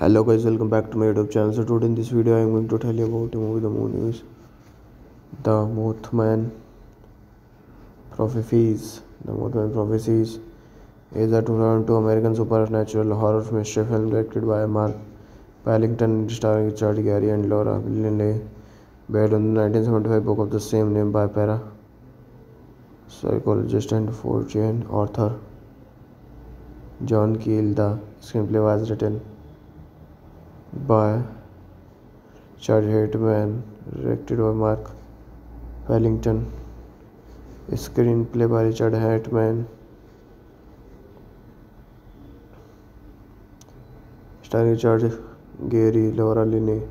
hello guys welcome back to my youtube channel so today in this video i'm going to tell you about the movie the moon is the mothman prophecies the mothman prophecies is a 2002 american supernatural horror mystery film directed by mark pellington starring richard gary and laura linley based on the 1975 book of the same name by para psychologist and fortune author john keel the screenplay was written by Charlie Hedman, directed by Mark Wellington. Screenplay by Richard Hedman. Starring Richard Gary, Laura Linney.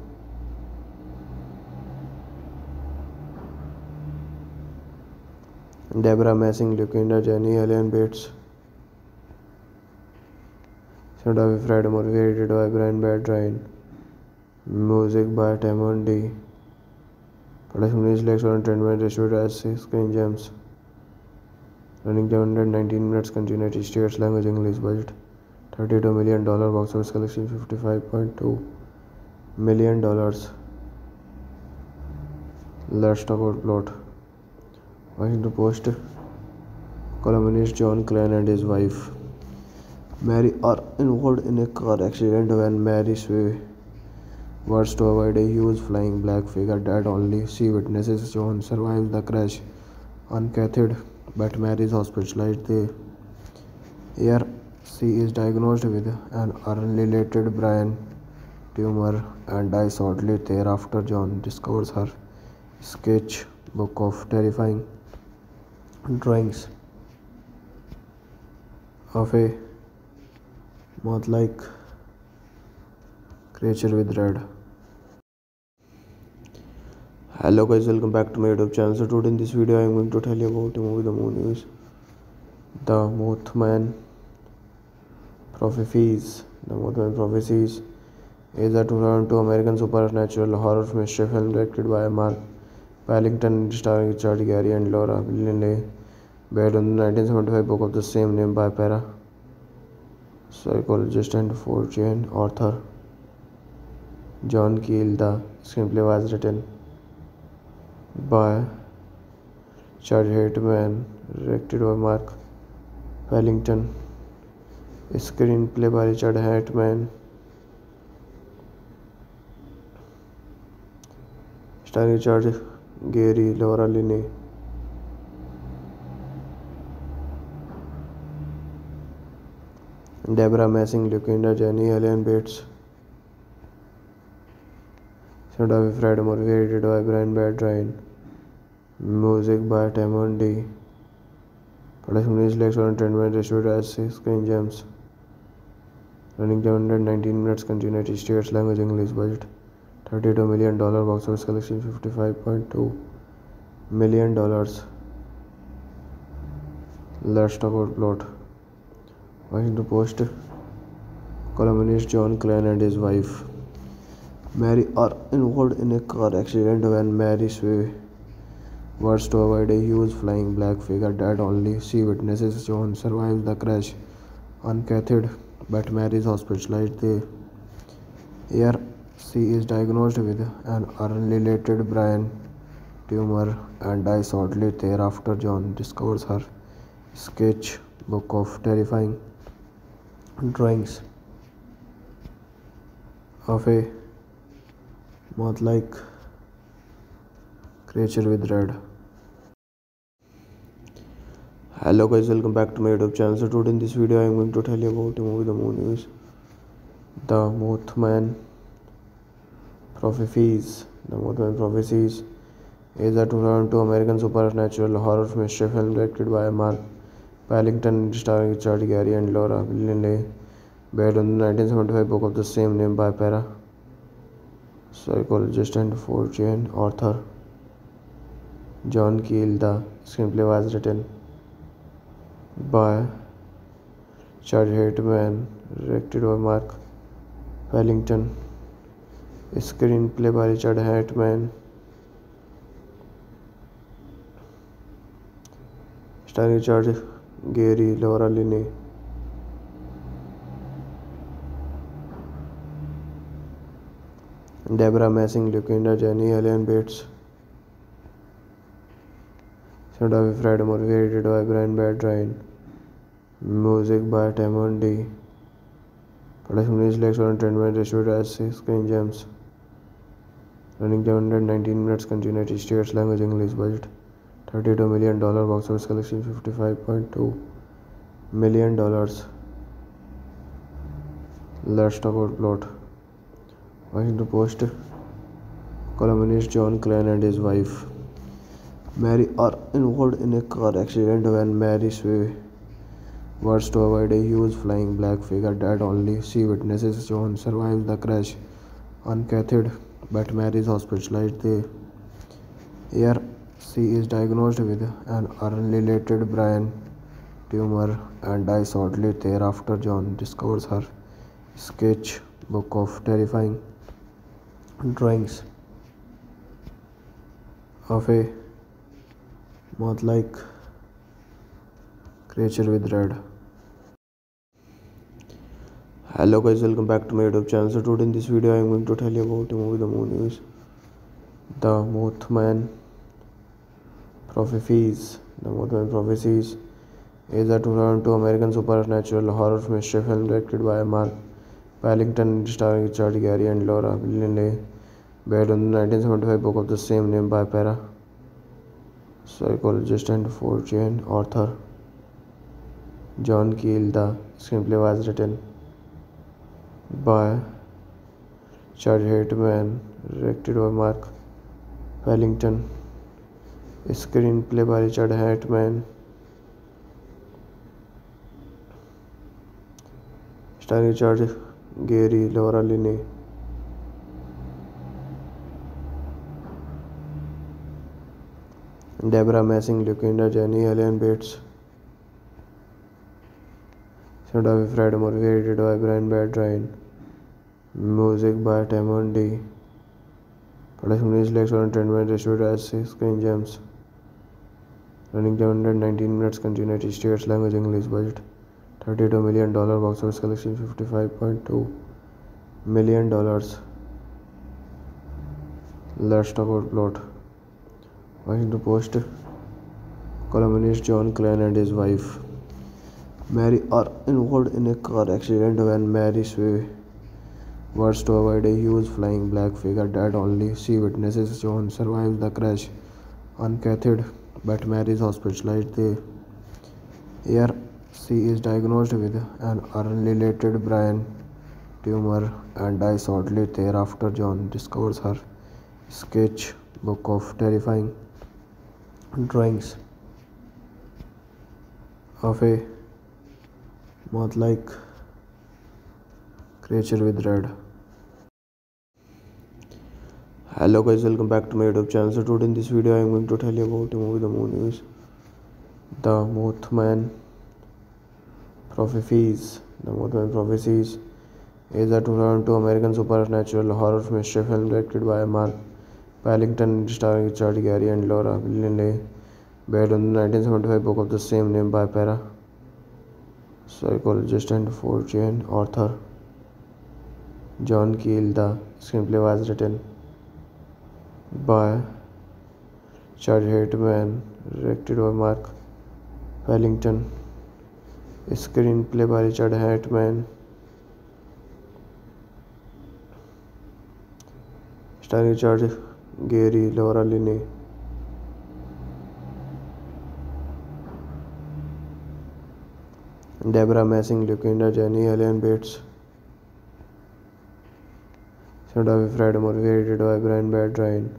Deborah Messing, Lucinda Jenny, Ellen Bates. Cinematography Fred Murphy, edited by Brian Bedrine. Music by Timon D. Production is like entertainment distributed as 6 Screen Gems. Running 719 minutes, United States language English budget. $32 million box office collection $55.2 million. Let's talk about plot. Washington Post columnist John Klein and his wife Mary are involved in a car accident when Mary's Sway was to avoid a huge flying black figure that only she witnesses. John survives the crash uncathed, but Mary is hospitalized there. Here, she is diagnosed with an unrelated brain tumor and dies shortly thereafter. John discovers her sketchbook of terrifying drawings of a moth like creature with red hello guys welcome back to my youtube channel so today in this video i am going to tell you about the movie the moon is the mothman prophecies the mothman prophecies is a 2002 american supernatural horror mystery film directed by mark pallington starring richard gary and laura linley based on the 1975 book of the same name by para psychologist and fortune author john keel the screenplay was written by Charlie Hateman, directed by Mark Wellington. Screenplay by Richard Hateman. Starring Richard Gary, Laura Linney. Deborah Messing, Lucinda Jenny, Ellen Bates. Sent by Fred Murphy, edited by Brian Bedrine. Music by Timon D. Production is lecture and 10 minutes issued as 6 King James. Running 719 minutes Country United States language English budget. $32 million box office collection $55.2 million. Let's talk about plot. Washington Post columnist John Klein and his wife Mary are involved in a car accident when Mary Sway Words to avoid a huge flying black figure that only she witnesses. John survives the crash uncathed, but Mary is hospitalized there. Here, she is diagnosed with an unrelated brain tumor and dies shortly thereafter. John discovers her sketchbook of terrifying drawings of a moth like creature with red hello guys welcome back to my youtube channel so today in this video i'm going to tell you about the movie the moon is the mothman prophecies the mothman prophecies is a 2002 american supernatural horror mystery film directed by mark Pellington, starring richard gary and laura linley based on the 1975 book of the same name by para psychologist and fortune author john keel the screenplay was written by Chad Hedman, directed by Mark Wellington. Screenplay by Richard Hedman. Starring Richard Gary, Laura Linney. Deborah Messing, Lucinda Jenny, Ellen Bates. Set Away Friday movie created by Brian Bertrand. Music by Timon D. Production is lecture and treatment distributed as 6 King James. Running 719 minutes, United States language English budget. $32 million box office collection $55.2 million. Let's talk about plot. Washington Post columnist John Klein and his wife Mary are involved in a car accident when Mary swerves to avoid a huge flying black figure that only she witnesses. John survives the crash uncathed, but Mary is hospitalized there. Here, she is diagnosed with an unrelated brain tumor and dies shortly thereafter. John discovers her sketchbook of terrifying drawings of a moth like creature with red hello guys welcome back to my youtube channel so today in this video i'm going to tell you about the movie the moon is the mothman prophecies the mothman prophecies is a 2002 american supernatural horror mystery film directed by mark Paddington starring Richard Gary and Laura Linney based on the 1975 book of the same name by Para psychologist and fortune author John Keel. The screenplay was written by Chad Hateman, directed by Mark Pellington. Screenplay by Richard Hateman, starring Richard Gere, Laura Linney, Deborah Messing, Lucinda Jenny, Helen Bates. Set up Fred Murphy, edited by Brian Bedrine. Music by Tamon D. Production is Lex Entertainment, distributed as 6 Screen Gems. Running 19 minutes, Continuity States language English budget. $32 million box office collection $55.2 million. Let's talk about plot. Washington Post columnist John Klein and his wife Mary are involved in a car accident when Mary swerves to avoid a huge flying black figure that only she witnesses. John survive the crash uncathed, but Mary is hospitalized there. Here she is diagnosed with an unrelated brain tumor and dies shortly thereafter. John discovers her sketchbook of terrifying drawings of a moth like creature with red hello guys welcome back to my youtube channel so today in this video i am going to tell you about the movie the moon is the mothman prophecies the mothman prophecies is a 2002 american supernatural horror mystery film directed by mark Wellington starring Richard Gary and Laura Linney, based on the 1975 book of the same name by psychologist and fortune author John Keel. The screenplay was written by Charles Hartman, directed by Mark Wellington. Screenplay by Richard Hartman. Starring Charlie. Gere Laura Linney Debra Messing Lucinda Jenney Alan Bates Fred Morvi edited by Brian Berdan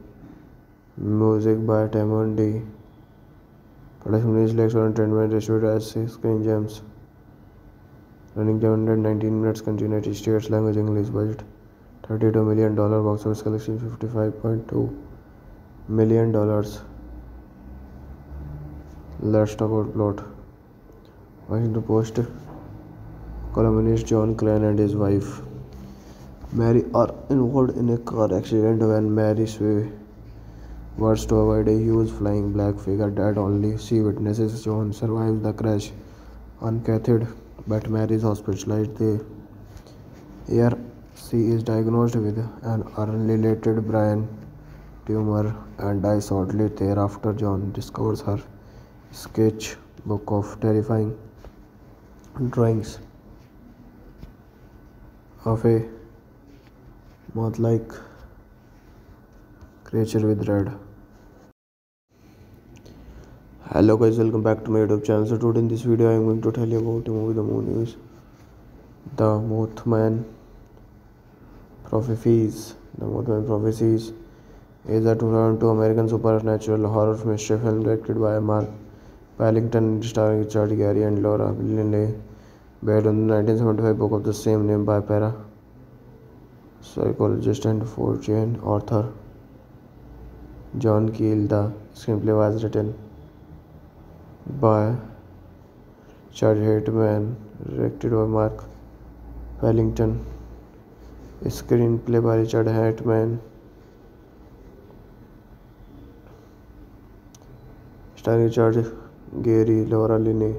music by Tomandandy production is Screen Gems running seven hundred nineteen minutes continuity States language English budget 32 million dollar box office collection 55.2 million dollars let's talk about plot washington post columnist john crane and his wife mary are involved in a car accident when mary swerves to avoid a huge flying black figure that only she witnesses john survives the crash uncathed but mary is hospitalized there she is diagnosed with an unrelated brain tumor and dies shortly thereafter. John discovers her sketchbook of terrifying drawings of a moth like creature with red. Hello guys, welcome back to my YouTube channel. So today in this video I am going to tell you about the movie The Moon News. The Mothman Prophecies The Mothman Prophecies is a 2002 American supernatural horror mystery film directed by Mark Pellington starring Richard Gere and Laura Linley based on the 1975 book of the same name by para psychologist and fortune author John Keel. The screenplay was written by Richard Hartman, directed by Mark Wellington. Screenplay by Richard Hartman, starring Richard Gere, Laura Linney,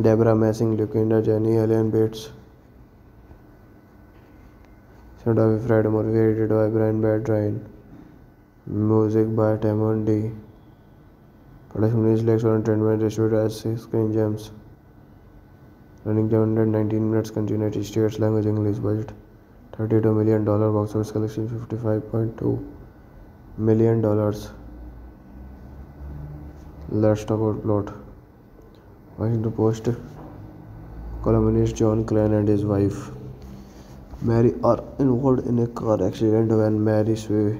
Deborah Messing, Lucinda Jenny, Ellen Bates. Set by Fred Murphy, edited by Brian Bertrand. Music by Tamon D. Production is lecture and treatment distributed as Screen Gems running 719 minutes can United States language English budget 32 million dollar box office collection 55.2 million dollars let's talk about plot Washington Post columnist John Klein and his wife Mary are involved in a car accident when Mary sway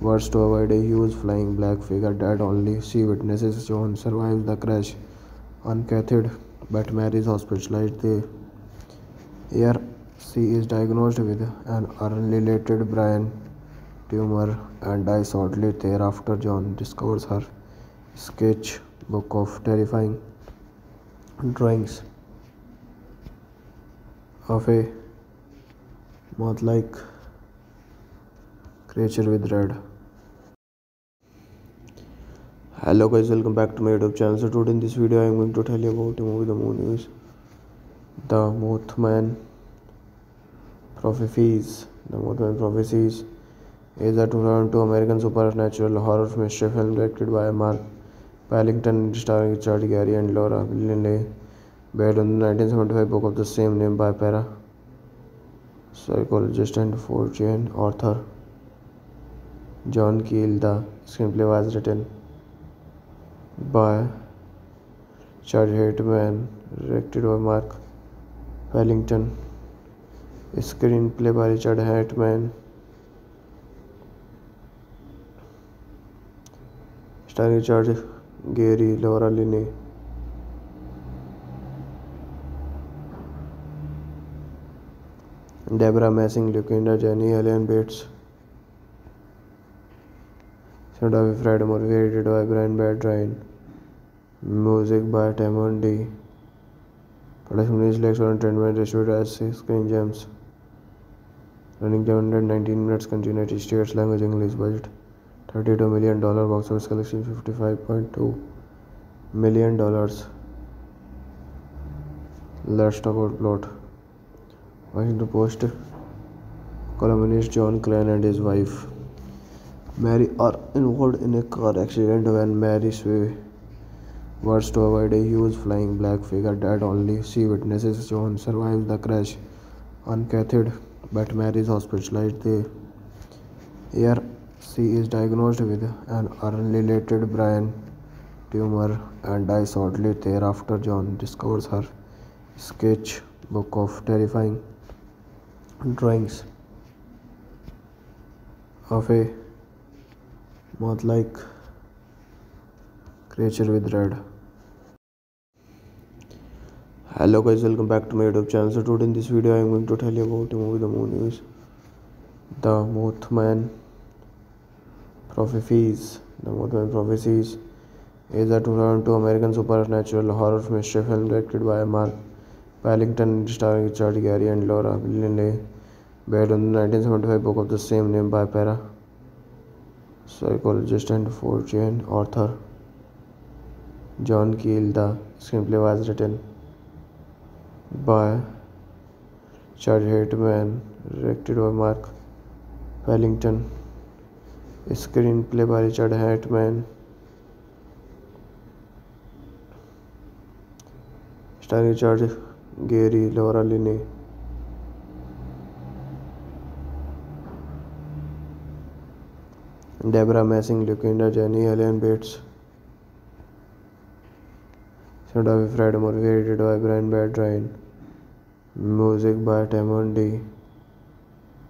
was to avoid a huge flying black figure that only she witnesses John survives the crash uncathed but Mary is hospitalized there. She is diagnosed with an unrelated brain tumor and dies shortly thereafter. John discovers her sketchbook of terrifying drawings of a moth like creature with red hello guys welcome back to my youtube channel so today in this video i'm going to tell you about the movie the moon is the mothman prophecies the mothman prophecies is a 2002 american supernatural horror mystery film directed by mark Pellington starring richard gary and laura linley based on the 1975 book of the same name by para psychologist and fortune author john keel the screenplay was written by Chad Hedman, directed by Mark Wellington. Screenplay by Richard Hedman. Starring Richard Gary, Laura Linney. Deborah Messing, Lucinda Jenny, Ellen Bates. Santa Fe Fried movie edited by Brian Bertrand. Music by Timon D. Production is lecture and treatment distributed as 6 King James. Running 719 minutes, United States language English budget. $32 million box office collection $55.2 million. Let's talk about plot. Washington Post columnist John Klein and his wife Mary are involved in a car accident when Mary swerves to avoid a huge flying black figure that only she witnesses. John survives the crash uncathed, but Mary is hospitalized there. Here, she is diagnosed with an unrelated brain tumor and dies shortly thereafter. John discovers her sketchbook of terrifying drawings of a moth like creature with red hello guys welcome back to my youtube channel so today in this video i'm going to tell you about the movie the moon is the mothman prophecies the mothman prophecies is a 2002 american supernatural horror mystery film directed by mark Pellington starring Richard Gary and Laura Linney based on the 1975 book of the same name by Para psychologist and fortune author John Keel. The screenplay was written by Chad Hateman, directed by Mark Pellington. A screenplay by Richard Hateman, starring Richard Gere, Laura Linney, Deborah Messing, Lucinda Jenny, Helen Bates. Set by Fred Murphy, edited by Brian Bertrand. Music by Tamon D.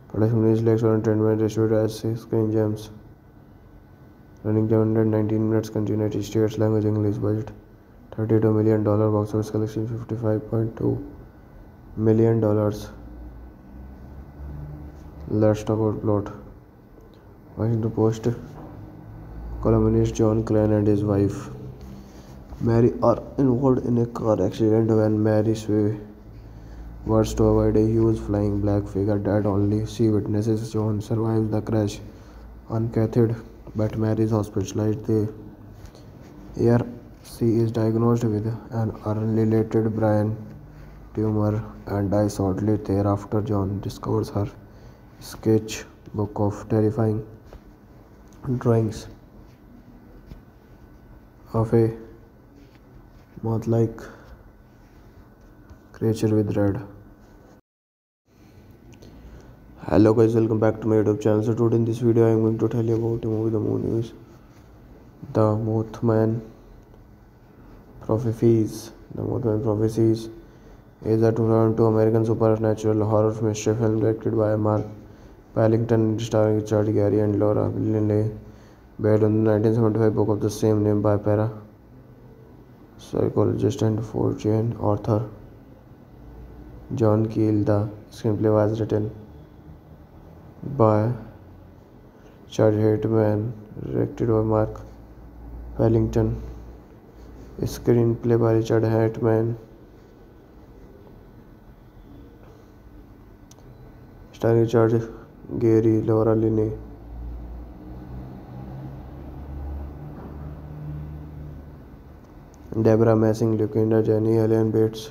Production is Lex on Entertainment, distributed as 6 Screen Gems. Running 119 minutes, United States language English budget. $32 million box office collection $55.2 million. Let's talk about plot. Washington Post columnist John Klein and his wife Mary are involved in a car accident when Mary swerves to avoid a huge flying black figure that only she witnesses. John survives the crash uncathed, but Mary is hospitalized there. Here she is diagnosed with an unrelated brain tumor and dies shortly thereafter. John discovers her sketchbook of terrifying drawings of a moth like creature with red hello guys welcome back to my youtube channel so today in this video i am going to tell you about the movie the moon is the mothman prophecies the mothman prophecies is a 2002 american supernatural horror mystery film directed by mark Wellington starring Richard Gary and Laura Linney, based on the 1975 book of the same name by para psychologist and fortune author John Keel. The screenplay was written by Charles Hartman, directed by Mark Wellington. Screenplay by Richard Hartman, Starring Richard Gere Laura Linney Debra Messing Lucinda Jenney Alan Bates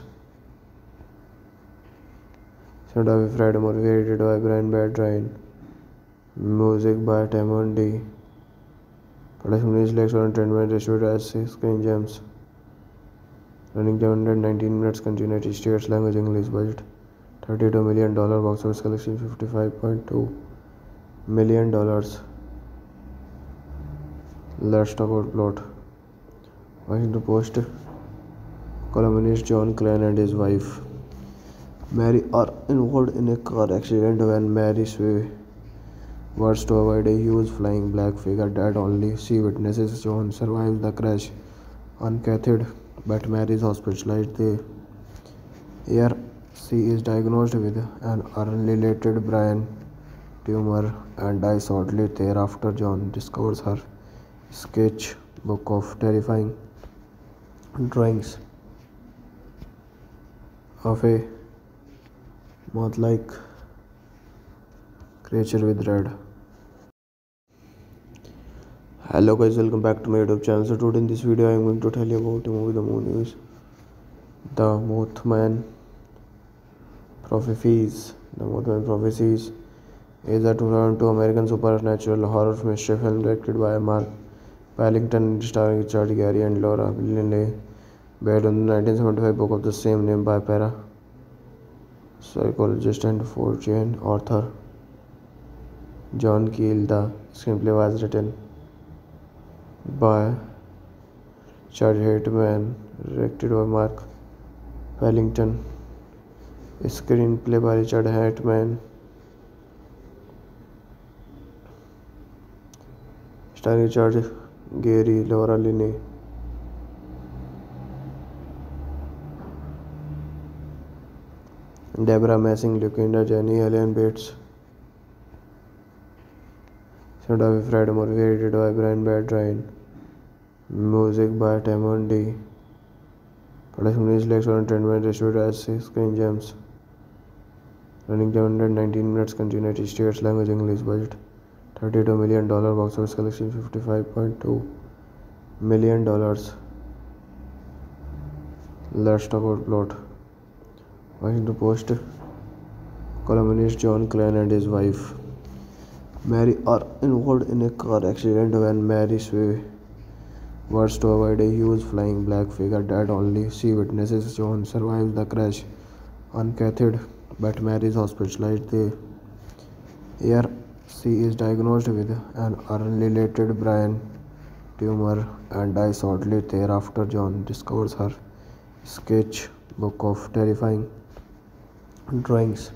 Fred Morvi by Brian Berdan music by Tomandandy production running time hundred nineteen minutes continuity States language English budget 32 million dollar box office collection 55.2 million dollars let's talk about plot washington post columnist john crane and his wife mary are involved in a car accident when mary swerves to avoid a huge flying black figure that only she witnesses john survives the crash uncathed but mary is hospitalized there she is diagnosed with an unrelated brain tumor and dies shortly thereafter. John discovers her sketchbook of terrifying drawings of a moth like creature with red. Hello guys, welcome back to my YouTube channel. So today in this video I am going to tell you about the movie The Moon is The Mothman Prophecies The Mothman Prophecies is a 2002 American supernatural horror mystery film directed by Mark Pellington starring Richard Gere and Laura Linley based on the 1975 book of the same name by para psychologist and fortune author John Keel. The screenplay was written by Richard Hartman, directed by Mark Pellington. Screenplay by Richard Hatem star Richard Gere Laura Linney Debra Messing Lucinda Jenney Alan Bates Fred Morvi by Brian Berdan music by Tomandandy production is Lakeshore Screen Gems Running 719 minutes can United States language English budget. 32 million dollar box office collection 55.2 million dollars. Let's talk about plot. Washington Post columnist John Klein and his wife Mary are involved in a car accident when Mary Sway was to avoid a huge flying black figure that only she witnesses. John survives the crash uncathed but Mary is hospitalized there. She is diagnosed with an unrelated brain tumor and dies shortly thereafter. John discovers her sketchbook of terrifying drawings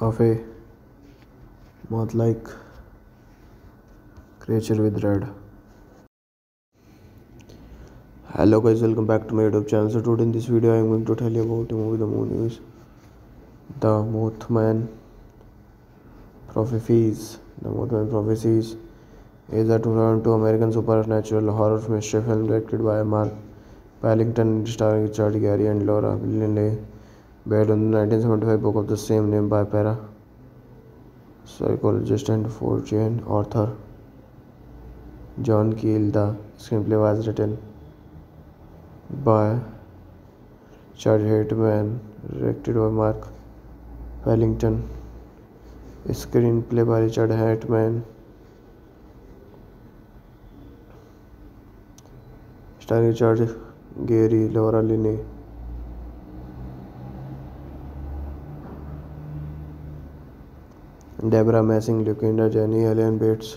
of a moth like creature with red hello guys welcome back to my youtube channel so today in this video i'm going to tell you about the movie the moon is the mothman prophecies the mothman prophecies is a 2002 american supernatural horror mystery film directed by mark Pellington starring richard gary and laura linley based on the 1975 book of the same name by para psychologist and fortune author john keel the screenplay was written by Chad Hedman, directed by Mark Wellington. Screenplay by Richard Hedman. Starring Richard Gary, Laura Linney. Deborah Messing, Lucinda Jenny, Ellen Bates.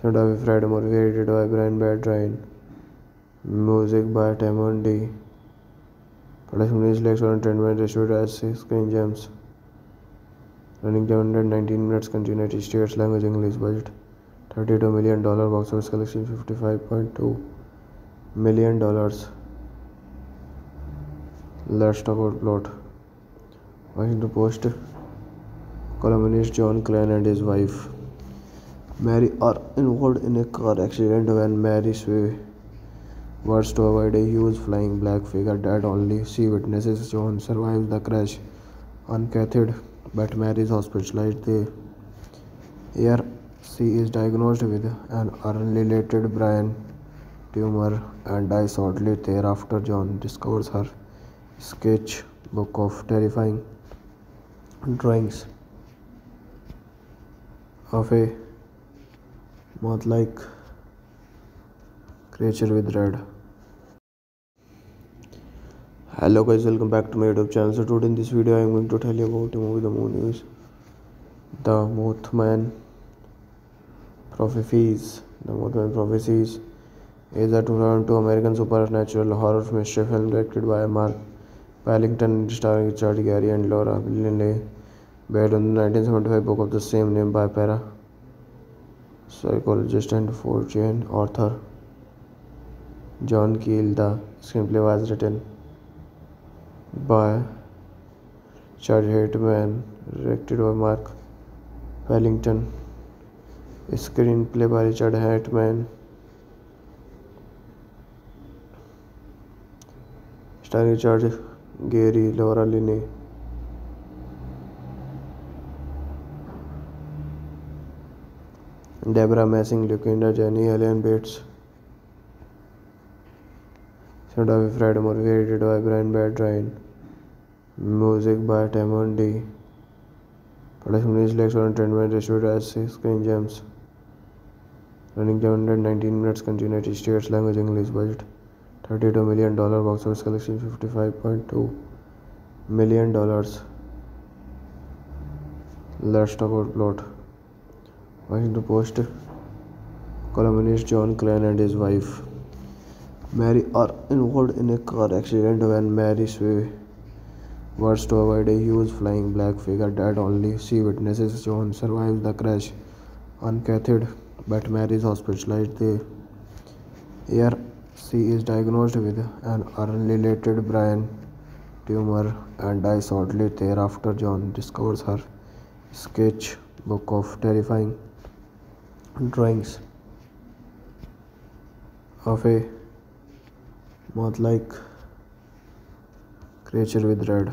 Soda Fred Murphy, edited by Brian Bedrine. Music by Timon D. Production is lecture entertainment distributed as 6 screen gems. Running 719 minutes, United States language English budget. $32 million box office collection $55.2 million. Let's talk about plot. Washington Post columnist John Klein and his wife Mary are involved in a car accident when Mary Sway was to avoid a huge flying black figure that only she witnesses. John survives the crash uncathed, but Mary is hospitalized there. Here, she is diagnosed with an unrelated brain tumor and dies shortly thereafter. John discovers her sketchbook of terrifying drawings of a moth like creature with red hello guys welcome back to my youtube channel so today in this video i'm going to tell you about the movie the moon is the mothman prophecies the mothman prophecies is a 2002 american supernatural horror mystery film directed by mark pellington starring richard gary and laura linley based on the 1975 book of the same name by para psychologist and fortune author john keel the screenplay was written by Charlie Hateman, directed by Mark Wellington. Screenplay by Richard Hateman. Starring Richard Gary, Laura Linney. Deborah Messing, Lucinda Jenny, Helen Bates. Set up by Fred Murphy, edited by Brian Bertrand. Music by Timon D. Production is Lex and Entertainment, distributed as 6 Screen Gems. Running 19 minutes, United States language English budget. $32 million box office collection $55.2 million. Let's talk about plot. Washington Post columnist John Klein and his wife Mary are involved in a car accident when Mary was to avoid a huge flying black figure that only she witnesses. John survives the crash uncathed, but Mary is hospitalized there. Here she is diagnosed with an unrelated brain tumor and dies shortly thereafter. John discovers her sketchbook of terrifying drawings of a moth like creature with red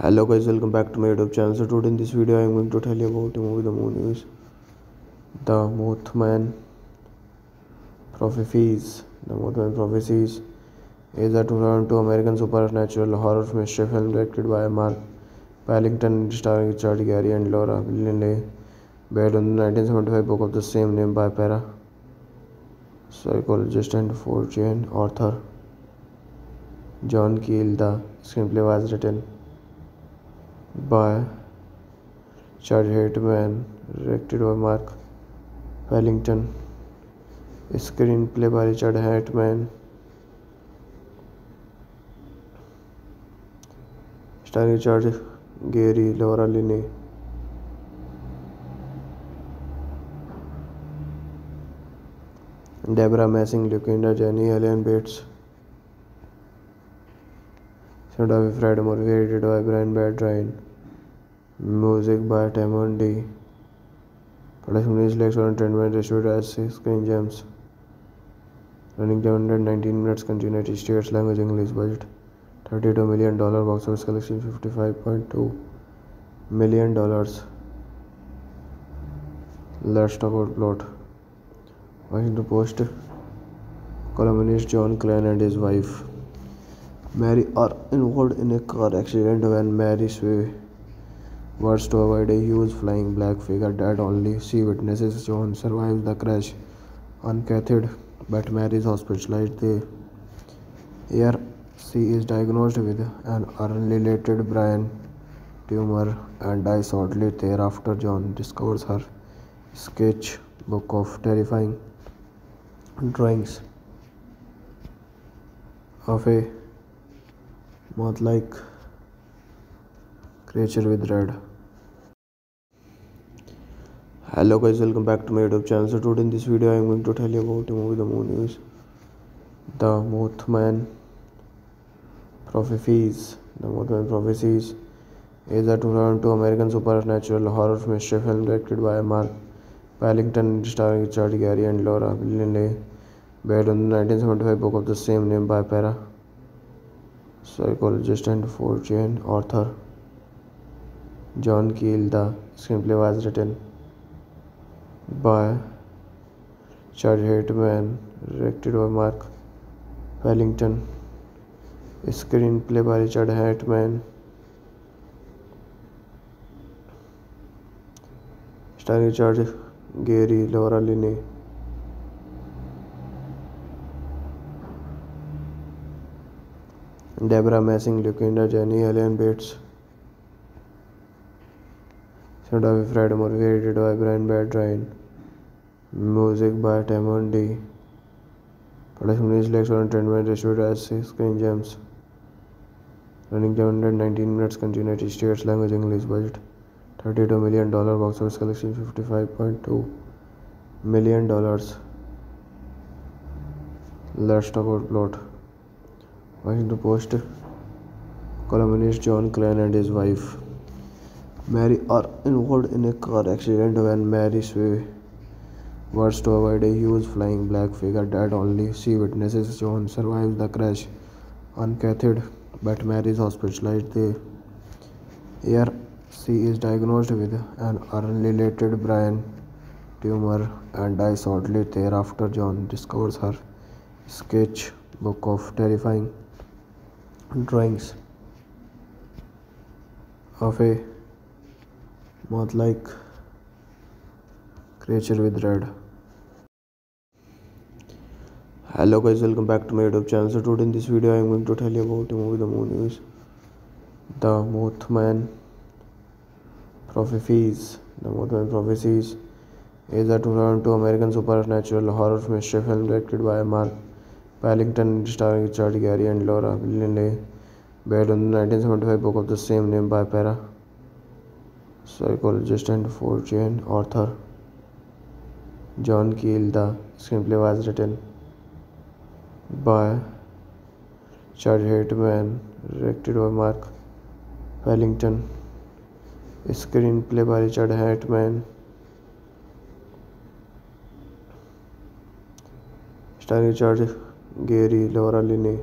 hello guys welcome back to my youtube channel so today in this video i'm going to tell you about the movie the moon is the mothman prophecies the mothman prophecies is a 2002 american supernatural horror mystery film directed by mark Pellington starring Richard Gere and Laura Linney based on the 1975 book of the same name by Para psychologist and fortune author John Keel. The screenplay was written by Charlie Heitman, directed by Mark Wellington. Screenplay by Richard Heitman, starring Richard Gere, Laura Linney, Deborah Messing, Lucinda Jenny, Helen Bates. Set up by Fred Murphy, edited by Brian Bedrine. Music by Timon D. Production is lecture and treatment distributed as 6 Screen Gems. Running 719 minutes, Continuity. States language English budget. $32 million box office collection $55.2 million. Let's talk about plot. Washington Post columnist John Klein and his wife Mary are involved in a car accident when Mary swerves to avoid a huge flying black figure that only she witnesses. John survives the crash uncathed, but Mary is hospitalized there. Here she is diagnosed with an unrelated brain tumor and dies shortly thereafter. John discovers her sketchbook of terrifying drawings of a moth like creature with red hello guys welcome back to my youtube channel so today in this video i am going to tell you about the movie the moon is the mothman prophecies the mothman prophecies is a 2002 american supernatural horror mystery film directed by mark Pellington starring Richard Gary and Laura Linney. Based on the 1975 book of the same name by parapsychologist and fortune author John Keel, the screenplay was written by Chad Hateman, directed by Mark Wellington. Screenplay by Richard Hateman. Starring Richard Gary, Laura Linney. Deborah Messing, Lucinda Jenny, Helen Bates. Set by Fred Murphy, edited by Brian Bertrand. Music by Timon D. Production is lecture and treatment distributed as 6 Screen Gems. Running 719 minutes, United States language English budget. $32 million box office collection $55.2 million. Let's talk about plot. Washington Post columnist John Klein and his wife Mary are involved in a car accident when Mary swerves to avoid a huge flying black figure that only she witnesses. John survives the crash uncathed, but Mary is hospitalized there. Here, She is diagnosed with an unrelated brain tumor and dies shortly thereafter. John discovers her sketchbook of terrifying drawings of a moth like creature with red hello guys welcome back to my youtube channel so today in this video i am going to tell you about the movie the moon is the mothman prophecies the mothman prophecies is a 2002 american supernatural horror mystery film directed by mark Paddington starring Richard Gary and Laura Linney, based on the 1975 book of the same name by parapsychologist and fortune author John Keel. The screenplay was written by Richard Hartman, directed by Mark Pallington. Screenplay by Richard Hartman. starring Charlie. Gere Laura Linney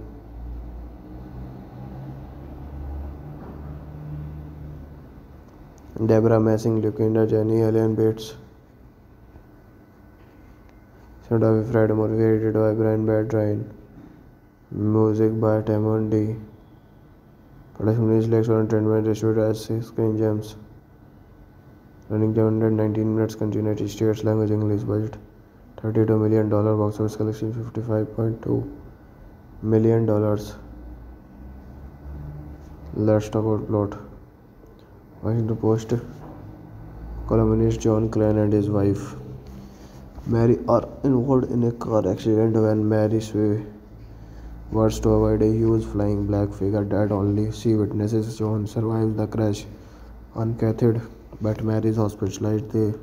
Debra Messing Lucinda Jenney Alan Bates Fred Morvi by Brian Berdan music by Tomandandy production is Gems running time hundred nineteen minutes continuity States language English budget 32 million dollar box office collection 55.2 million dollars let's talk about plot washington post columnist john klein and his wife mary are involved in a car accident when mary swerves to avoid a huge flying black figure that only she witnesses john survives the crash uncathed but mary is hospitalized there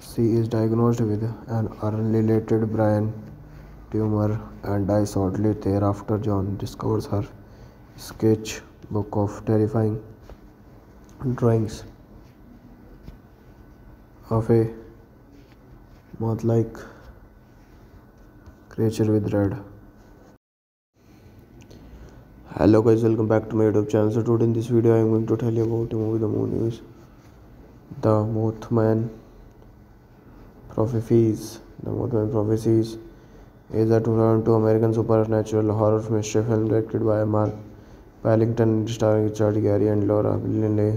she is diagnosed with an unrelated brain tumor and dies shortly thereafter. John discovers her sketchbook of terrifying drawings of a moth like creature with red. Hello guys, welcome back to my YouTube channel. So today in this video I am going to tell you about the movie The Moon is The Mothman Prophecies. The Mothman Prophecies is a 2002 American supernatural horror mystery film directed by Mark Pellington, starring Richard Gere and Laura Linney,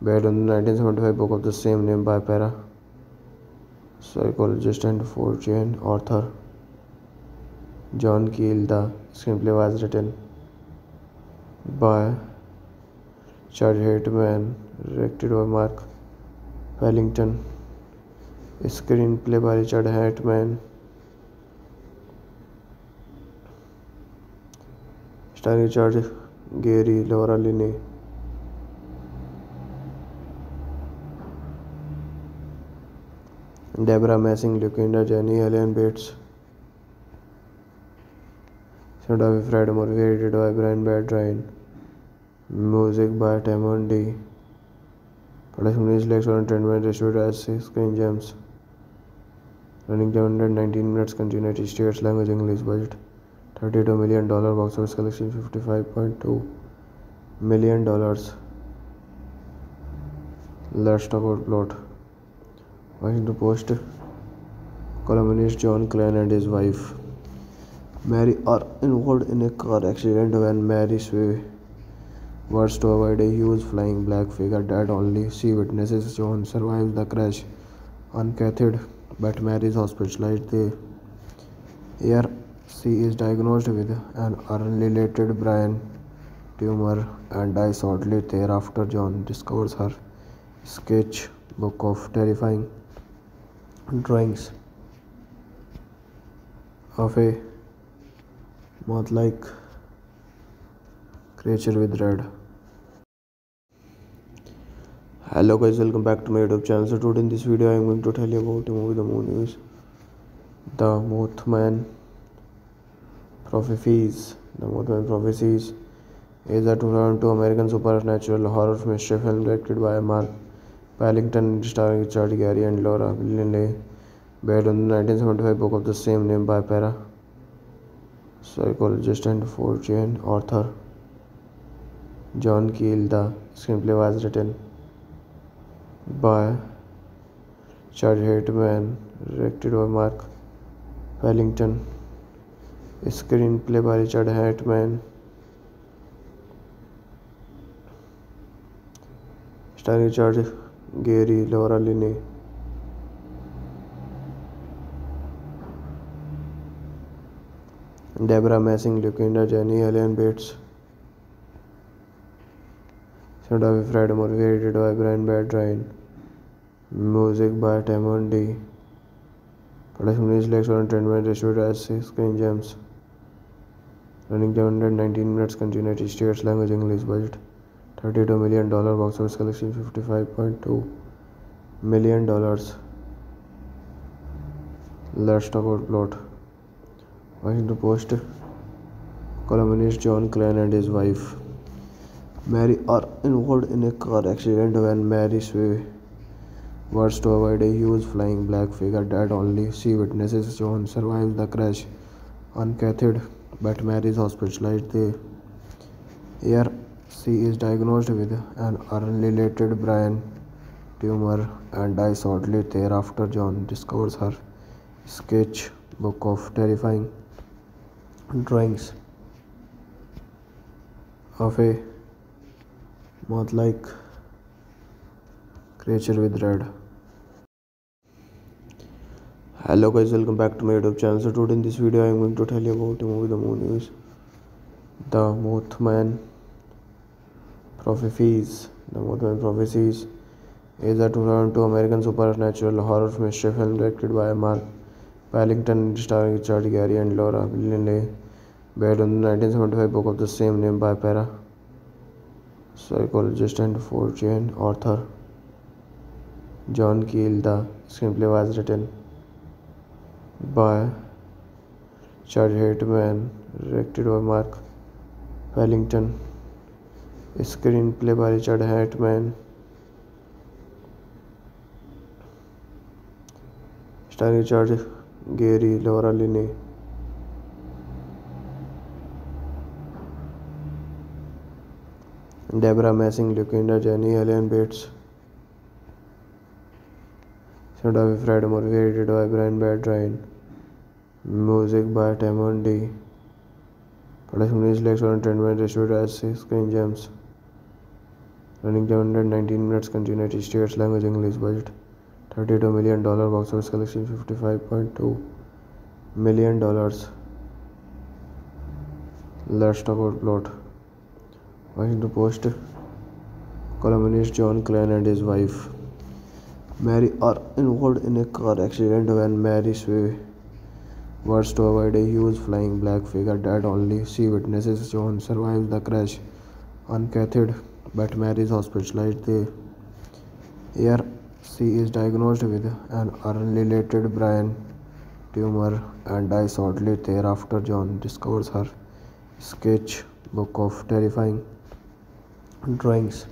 based on the 1975 book of the same name by para psychologist and fortune author John Keel. The screenplay was written by Richard Hartman, directed by Mark Pellington. Screenplay by Richard Hartman, starring Richard Gere, Laura Linney, Deborah Messing, Lucinda Janney, Helen Bates, Sandra Fred Murphy, edited by Brian Bertrand, music by Tamon D. Production is Lex Entertainment, distributed as Six Screen Gems running 719 minutes in States language English budget 32 million dollar box office collection 55.2 million dollars let's talk about plot Washington Post columnist John Klein and his wife Mary are involved in a car accident when Mary swerves to avoid a huge flying black figure that only she witnesses. John survives the crash uncathed but Mary is hospitalized there. She is diagnosed with an unrelated brain tumor and dies shortly thereafter. John discovers her sketchbook of terrifying drawings of a moth-like creature with red hello guys welcome back to my youtube channel so today in this video i'm going to tell you about the movie the moon is the mothman prophecies the mothman prophecies is a 2002 american supernatural horror mystery film directed by mark pellington starring richard gary and laura linley based on the 1975 book of the same name by para psychologist and fortune author john keel the screenplay was written by Charlie Hedman, directed by Mark Wellington. Screenplay by Richard Hedman. Starring Richard Gary, Laura Linney. Deborah Messing, Lucinda Jenny, Ellen Bates. Sent by Fred Murphy, edited by Brian Bedrine. Music by Timon D. Production is like and treatment distributed as 6 screen gems. Running 119 minutes, United States language English budget. $32 million box office collection $55.2 million. Let's talk about plot. Washington Post columnist John Crane and his wife Mary are involved in a car accident when Mary's Sway Worst to avoid a huge flying black figure that only she witnesses. John survives the crash uncathed, but Mary is hospitalized there. Here she is diagnosed with an unrelated brain tumor and dies shortly thereafter. John discovers her sketchbook of terrifying drawings of a moth-like creature with red hello guys welcome back to my youtube channel so today in this video i'm going to tell you about the movie the moon is the mothman prophecies the mothman prophecies is a 2002 american supernatural horror mystery film directed by mark Pellington, starring richard gary and laura linley based on the 1975 book of the same name by para psychologist and fortune author john keel the screenplay was written by Charlie Hedman, directed by Mark Wellington. Screenplay by Richard Hedman. Starring Richard Gary, Laura Linney. Deborah Messing, Lucinda Jenny, Ellen Bates. Cinematography Fred Murphy, edited by Brian Bedrine. Music by Timon D. Production is lecture and 10 minutes issued as 6 King James. Running 719 minutes, United States language English budget. $32 million box office collection $55.2 million. Let's talk about plot. Washington Post columnist John Klein and his wife Mary are involved in a car accident when Mary Sway Words to avoid a huge flying black figure that only she witnesses. John survives the crash uncathed, but Mary is hospitalized there. Here, she is diagnosed with an unrelated brain tumor and dies shortly thereafter. John discovers her sketchbook of terrifying drawings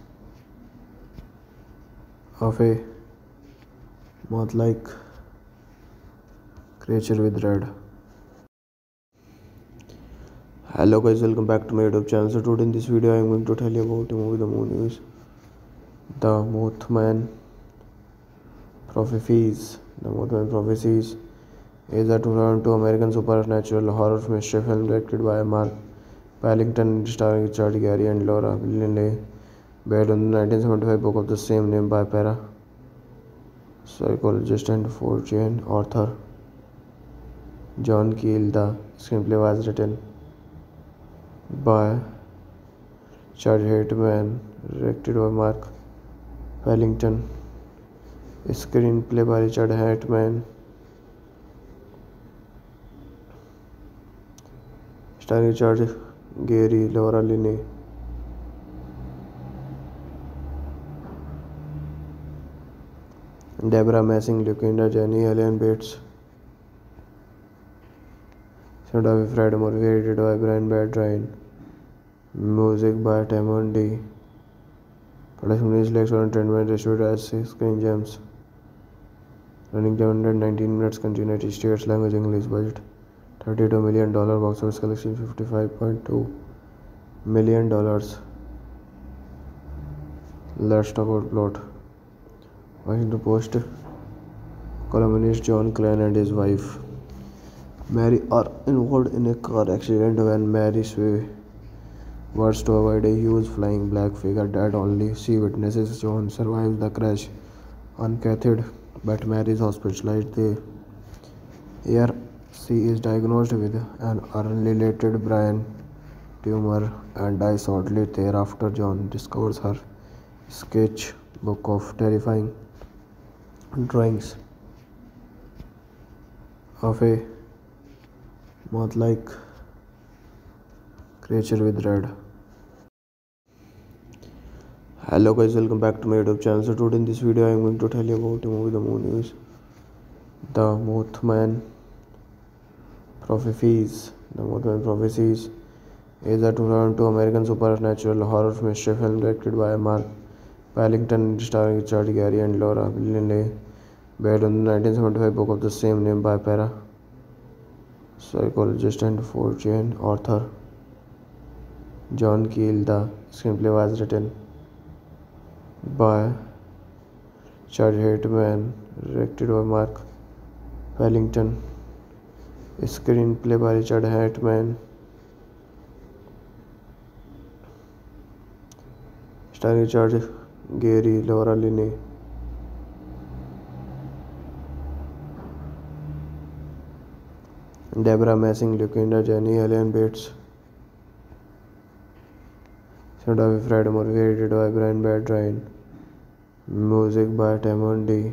of a moth like Rachel with red. Hello guys, welcome back to my YouTube channel. So today in this video, I am going to tell you about the movie The Moon is The Mothman Prophecies. The Mothman Prophecies is a 2002 American supernatural horror mystery film directed by Mark Pellington, starring Richard Gary and Laura Linley, based on the 1975 book of the same name by para psychologist and fortune author. John Cale. The screenplay was written by Chad Hedman, directed by Mark Wellington. Screenplay by Richard Hetman. Starring Richard Gary, Laura Linney. Deborah Messing, Lucinda Jenny, Ellen Bates. Set up Friday movie edited by Brian Bertrand. Music by Timon D. Production is like and treatment distributed as 6 Screen Gems. Running 719 minutes, United States language English budget. $32 million box office collection $55.2 million. Let's talk about plot. Washington Post columnist John Klein and his wife Mary are involved in a car accident when Mary swerves to avoid a huge flying black figure that only she witnesses. John survives the crash uncathed, but Mary is hospitalized there. Here, she is diagnosed with an unrelated brain tumor and dies shortly thereafter. John discovers her sketchbook of terrifying drawings of a much like creature with red. Hello guys, welcome back to my YouTube channel. So today in this video I am going to tell you about the movie The Moon is The Mothman Prophecies. The Mothman Prophecies is a 2002 American supernatural horror mystery film directed by Mark Pellington starring Richard Gary and Laura Linley based on the 1975 book of the same name by Para psychologist and fortune author John Keel. The screenplay was written by Chad Hateman, directed by Mark Pellington. Screenplay by Richard Hateman, starring Richard Gere, Laura Linney, Deborah Messing, Lucinda Jenny, Helen Bates. Set up Fred Murphy, edited by Brian Bertrand. Music by Timon D.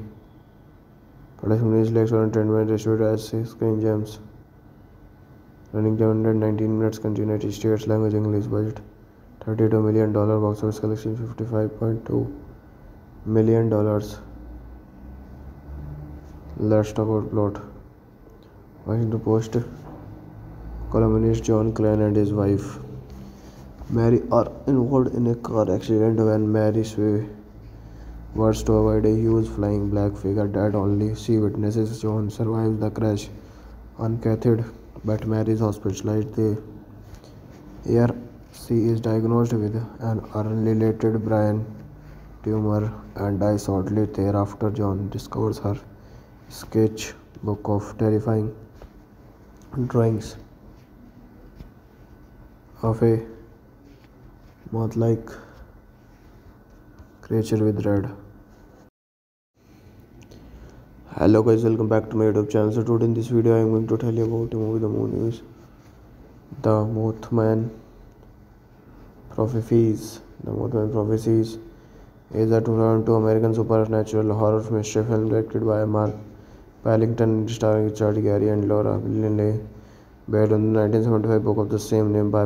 Production is Lex on Entertainment, distributed as 6 Screen Gems. Running 719 minutes, United States language English budget. $32 million box office collection, $55.2 million. Let's talk about plot. Washington Post columnist John Klein and his wife Mary are involved in a car accident when Mary swerves to avoid a huge flying black figure that only she witnesses. John survives the crash uncathed, but Mary is hospitalized there. Here she is diagnosed with an unrelated brain tumor and dies shortly thereafter. John discovers her sketchbook of terrifying drawings of a moth like creature with red hello guys welcome back to my youtube channel so today in this video i am going to tell you about the movie the moon is the mothman prophecies the mothman prophecies is a 2002 american supernatural horror mystery film directed by mark Wellington starring Richard Gary and Laura Linney, based on the 1975 book of the same name by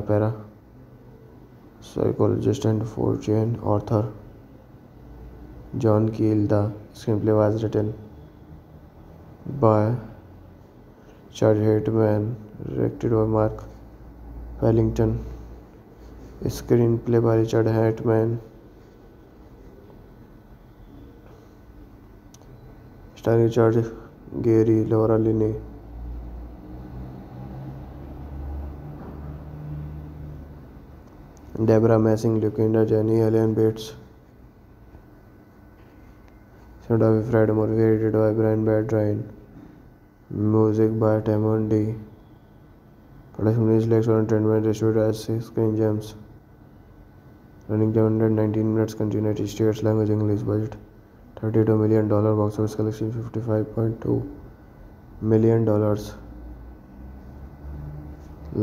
psychologist and fortune author John Keel. The screenplay was written by Charles Hartman, directed by Mark Wellington. Screenplay by Richard Hartman. starring Richard Gere Laura Linney Debra Messing Lucinda Jenney Alan Bates Fred Morvi by Brian Berdan music by Tomandandy production entertainment Screen Gems running time hundred nineteen minutes continuity States language English budget 32 million dollar box office collection 55.2 million dollars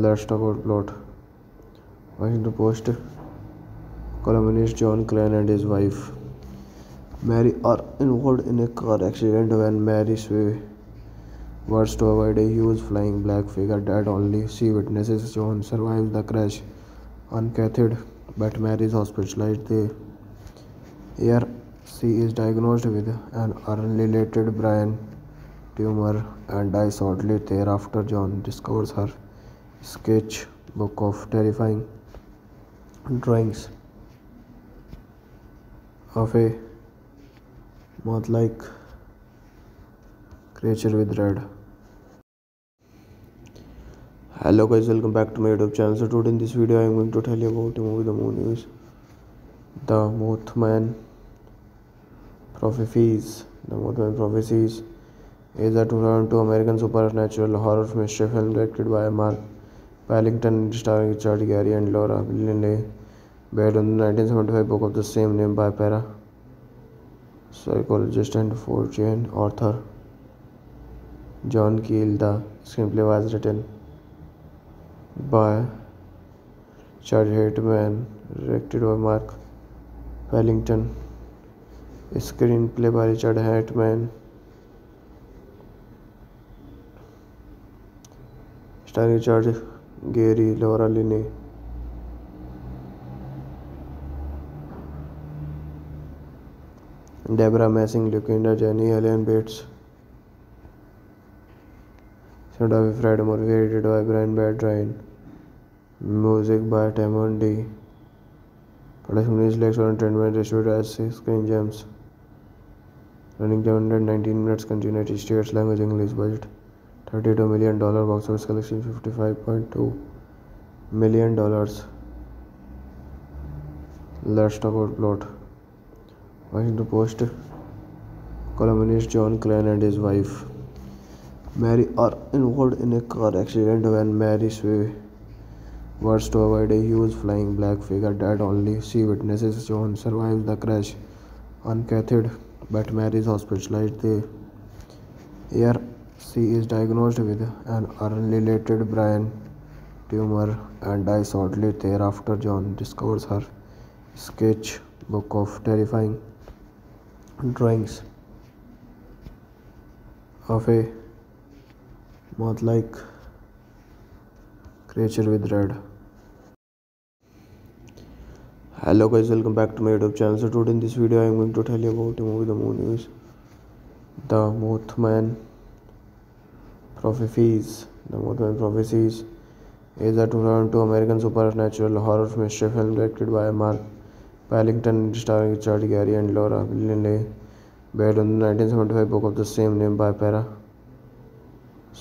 let's talk about plot washington post columnist john crane and his wife mary are involved in a car accident when mary swerves to avoid a huge flying black figure that only she witnesses john survives the crash uncathed but mary is hospitalized there she is diagnosed with an unrelated brain tumor and dies shortly thereafter. John discovers her sketchbook of terrifying drawings of a moth like creature with red. Hello guys, welcome back to my YouTube channel. So today in this video I am going to tell you about the movie The Moon is The Mothman Prophecies The Mothman Prophecies is a 2002 American supernatural horror mystery film directed by Mark Pellington starring Richard Gere and Laura Linley based on the 1975 book of the same name by para psychologist and fortune author John Keel. The screenplay was written by Richard Hartman, directed by Mark Wellington. Screenplay by Richard Hartman, starring Richard Gere, Laura Linney, Deborah Messing, Lucinda Jenny, Ellen Bates. Set by Fred Murphy, edited by Brian Bertrand. Music by Tamon D. Production is lecture and treatment distributed as Screen Gems running 719 minutes can United States language English budget 32 million dollar box office collection 55.2 million dollars let's talk about plot Washington Post columnist John Klein and his wife Mary are involved in a car accident when Mary sway was to avoid a huge flying black figure that only she witnesses. John survives the crash uncathed but Mary is hospitalized there. She is diagnosed with an unrelated brain tumor and dies shortly thereafter. John discovers her sketchbook of terrifying drawings of a moth like creature with red hello guys welcome back to my youtube channel so today in this video i'm going to tell you about the movie the moon is the mothman prophecies the mothman prophecies is a 2002 american supernatural horror mystery film directed by mark Pellington starring richard gary and laura linley based on the 1975 book of the same name by para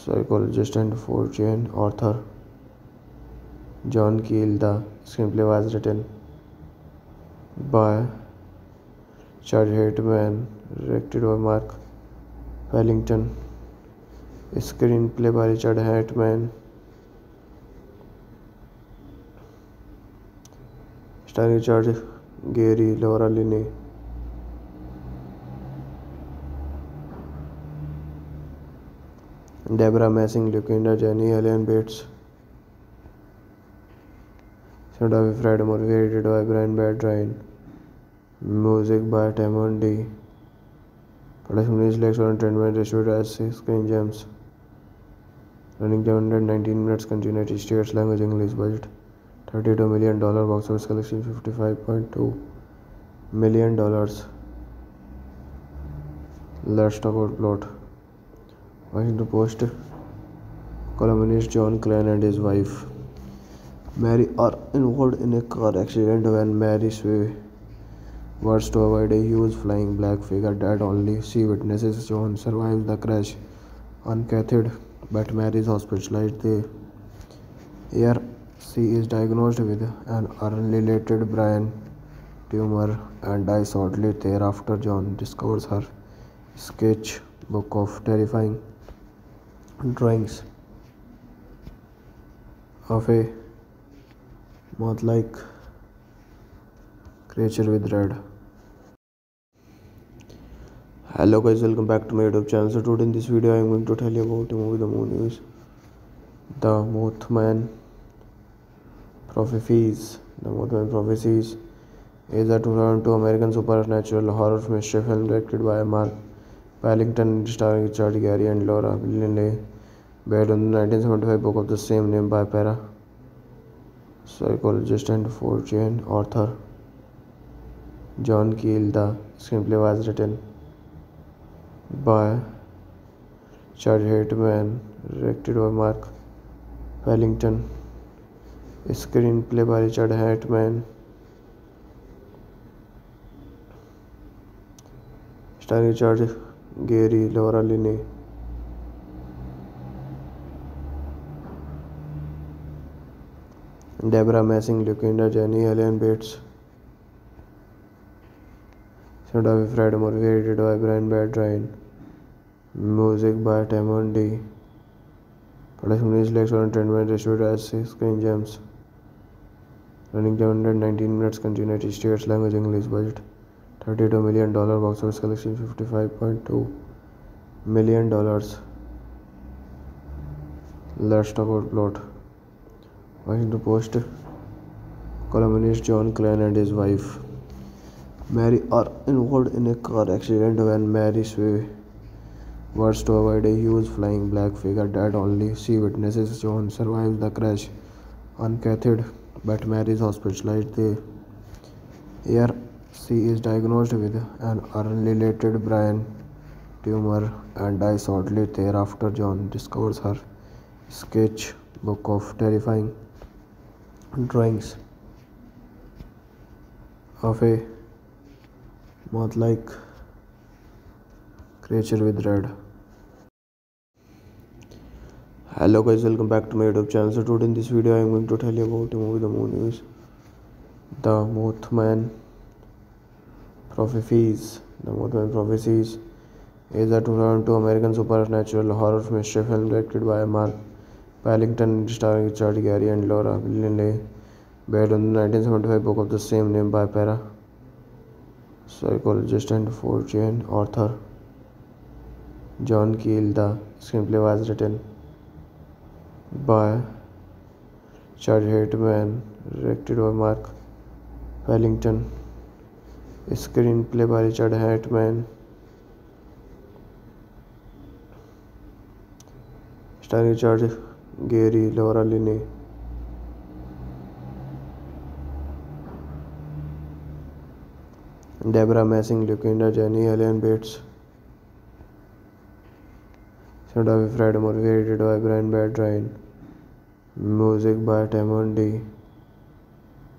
psychologist and fortune author john keel the screenplay was written by Chad Hedman, directed by Mark Wellington. Screenplay by Richard Hedman. Starring Richard Gary, Laura Linney. Deborah Messing, Lucinda Jenny, Ellen Bates. Santa Fe Fried movie edited by Brian Bertrand. Music by Timon D. Production is lecture and treatment distributed as 6 Screen Gems. Running 719 minutes, United States language English budget. $32 million box office collection $55.2 million. Let's talk about plot. Washington Post columnist John Klein and his wife Mary are involved in a car accident when Mary swerves to avoid a huge flying black figure that only she witnesses. John survives the crash uncathed, but Mary is hospitalized there. Here, she is diagnosed with an unrelated brain tumor and dies shortly thereafter. John discovers her sketchbook of terrifying drawings of a moth like creature with red hello guys welcome back to my youtube channel so today in this video i'm going to tell you about the movie the moon the mothman prophecies the mothman prophecies is a 2002 american supernatural horror mystery film directed by mark Pellington starring Richard Gary and Laura Linley based on the 1975 book of the same name by Para psychologist and fortune author John Keel. The screenplay was written by Chad Hateman, directed by Mark Pellington. Screenplay by Richard Hateman, starring Richard Gere, Laura Linney, Deborah Messing, Lucinda Jenny, Helen Bates. Set up Fred Murphy, edited by Brian Bedrine. Music by Tamon D. Production is Lex on Entertainment, distributed as 6 Screen Gems. Running 19 minutes, United States language English budget. $32 million box office collection, $55.2 million. Let's talk about plot. Washington Post columnist John Klein and his wife Mary are involved in a car accident when Mary swerves to avoid a huge flying black figure that only she witnesses. John survives the crash uncathed, but Mary is hospitalized there. Here she is diagnosed with an unrelated brain tumor and dies shortly thereafter. John discovers her sketchbook of terrifying drawings of a moth like creature with red hello guys welcome back to my youtube channel so today in this video i am going to tell you about the movie the moon is the mothman prophecies the mothman prophecies is a 2002 american supernatural horror mystery film directed by mark Wellington, starring Richard Gary and Laura Linney, based on the 1975 book of the same name by psychologist and fortune author John Keel. The screenplay was written by Charlie Hartman, directed by Mark Wellington. Screenplay by Richard Hartman, Starring Richard Gere Laura Linney Debra Messing Lucinda Jenney Alan Bates Fred Morvi by Brian Berdan music by Tomandandy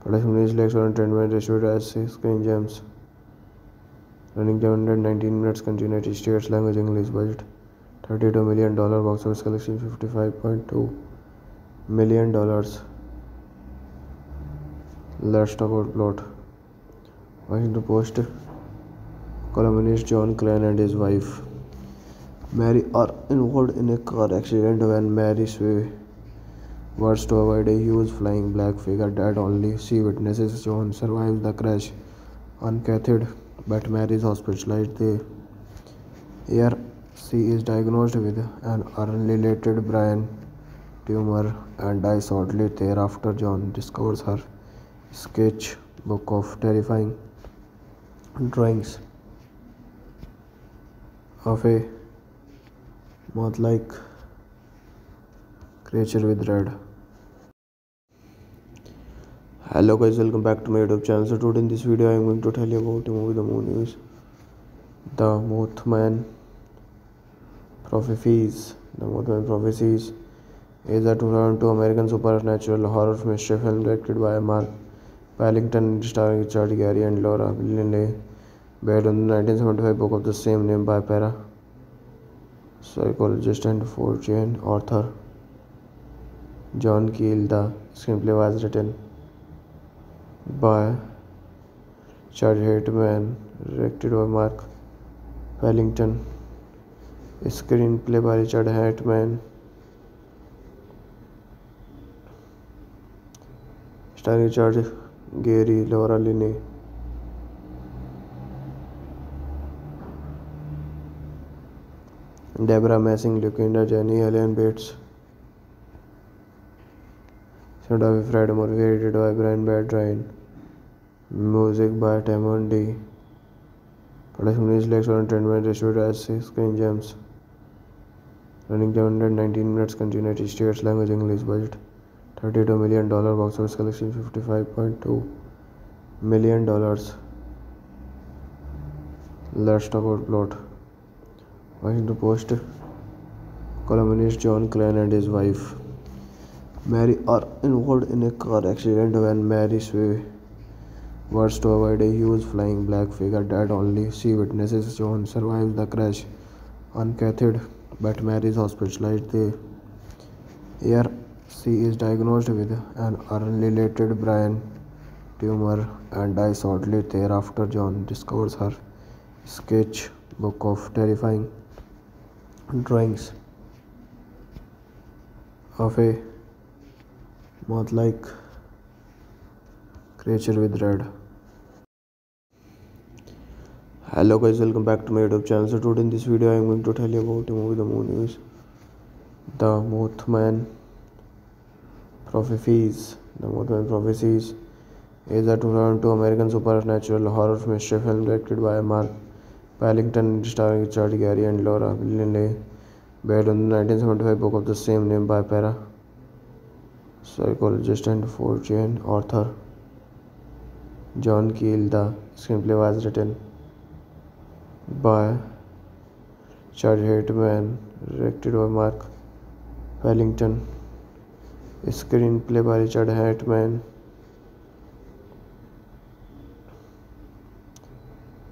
production entertainment Screen Gems running time hundred nineteen minutes continuity States language English budget 32 million dollar box office collection 55.2 million dollars let's talk about plot washington post columnist john crane and his wife mary are involved in a car accident when mary swerves to avoid a huge flying black figure that only she witnesses john survives the crash uncathed but mary is hospitalized there she is diagnosed with an unrelated brain tumor and dies shortly thereafter. John discovers her sketchbook of terrifying drawings of a moth like creature with red. Hello guys, welcome back to my YouTube channel. So today in this video I am going to tell you about the movie The Moon News. The Mothman Prophecies The Mothman Prophecies is a 2002 American supernatural horror mystery film directed by Mark Pellington starring Richard Gere and Laura Linley based on the 1975 book of the same name by para psychologist and fortune author John Keel. The screenplay was written by Richard Hartman, directed by Mark Wellington. Screenplay by Richard Hatem star Richard Gere Laura Linney Debra Messing Lucinda Jenney Alan Bates Fred Murphy by Brian Berdan music by tomandandy production is Lakeshore Entertainment distributors Gems Running 719 minutes, continued States language English budget. 32 million dollar box office collection 55.2 million dollars let's talk about plot washington post columnist john Klein and his wife mary are involved in a car accident when mary swerves to avoid a huge flying black figure that only she witnesses john survives the crash uncathed but Mary is hospitalized there. She is diagnosed with an unrelated brain tumor and dies shortly thereafter. John discovers her sketchbook of terrifying drawings of a moth like creature with red hello guys welcome back to my youtube channel so today in this video i'm going to tell you about the movie the moon is the mothman prophecies the mothman prophecies is a 2002 american supernatural horror mystery film directed by mark Pellington starring richard gary and laura linley based on the 1975 book of the same name by para psychologist and fortune author john keel the screenplay was written by Charlie Hedman, directed by Mark Wellington. Screenplay by Richard Hedman.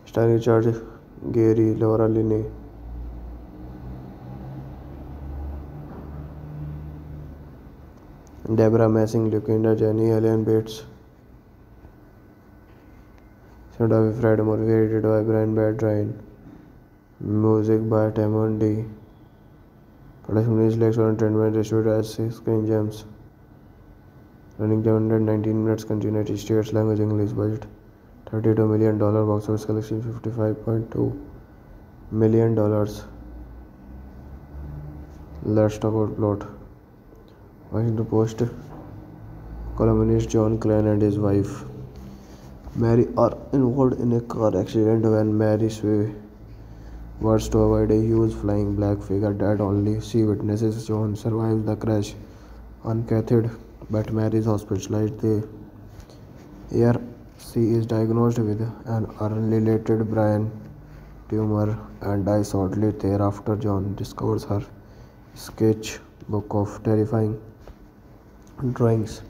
Starring Richard Gary, Laura Linney. Deborah Messing, Lucinda Jenny, Ellen Bates. Santa Fe Friday movie edited by Brian Bertrand. Music by Timon D. Production is lecture and treatment distributed as 6 King James. Running 719 minutes, United States language English budget. $32 million box office collection $55.2 million. Let's talk about plot. Washington Post columnist John Klein and his wife Mary are involved in a car accident when Mary swerves to avoid a huge flying black figure that only she witnesses. John survives the crash uncathed, but Mary is hospitalized there. Here, she is diagnosed with an unrelated brain tumor and dies shortly thereafter. John discovers her sketchbook of terrifying drawings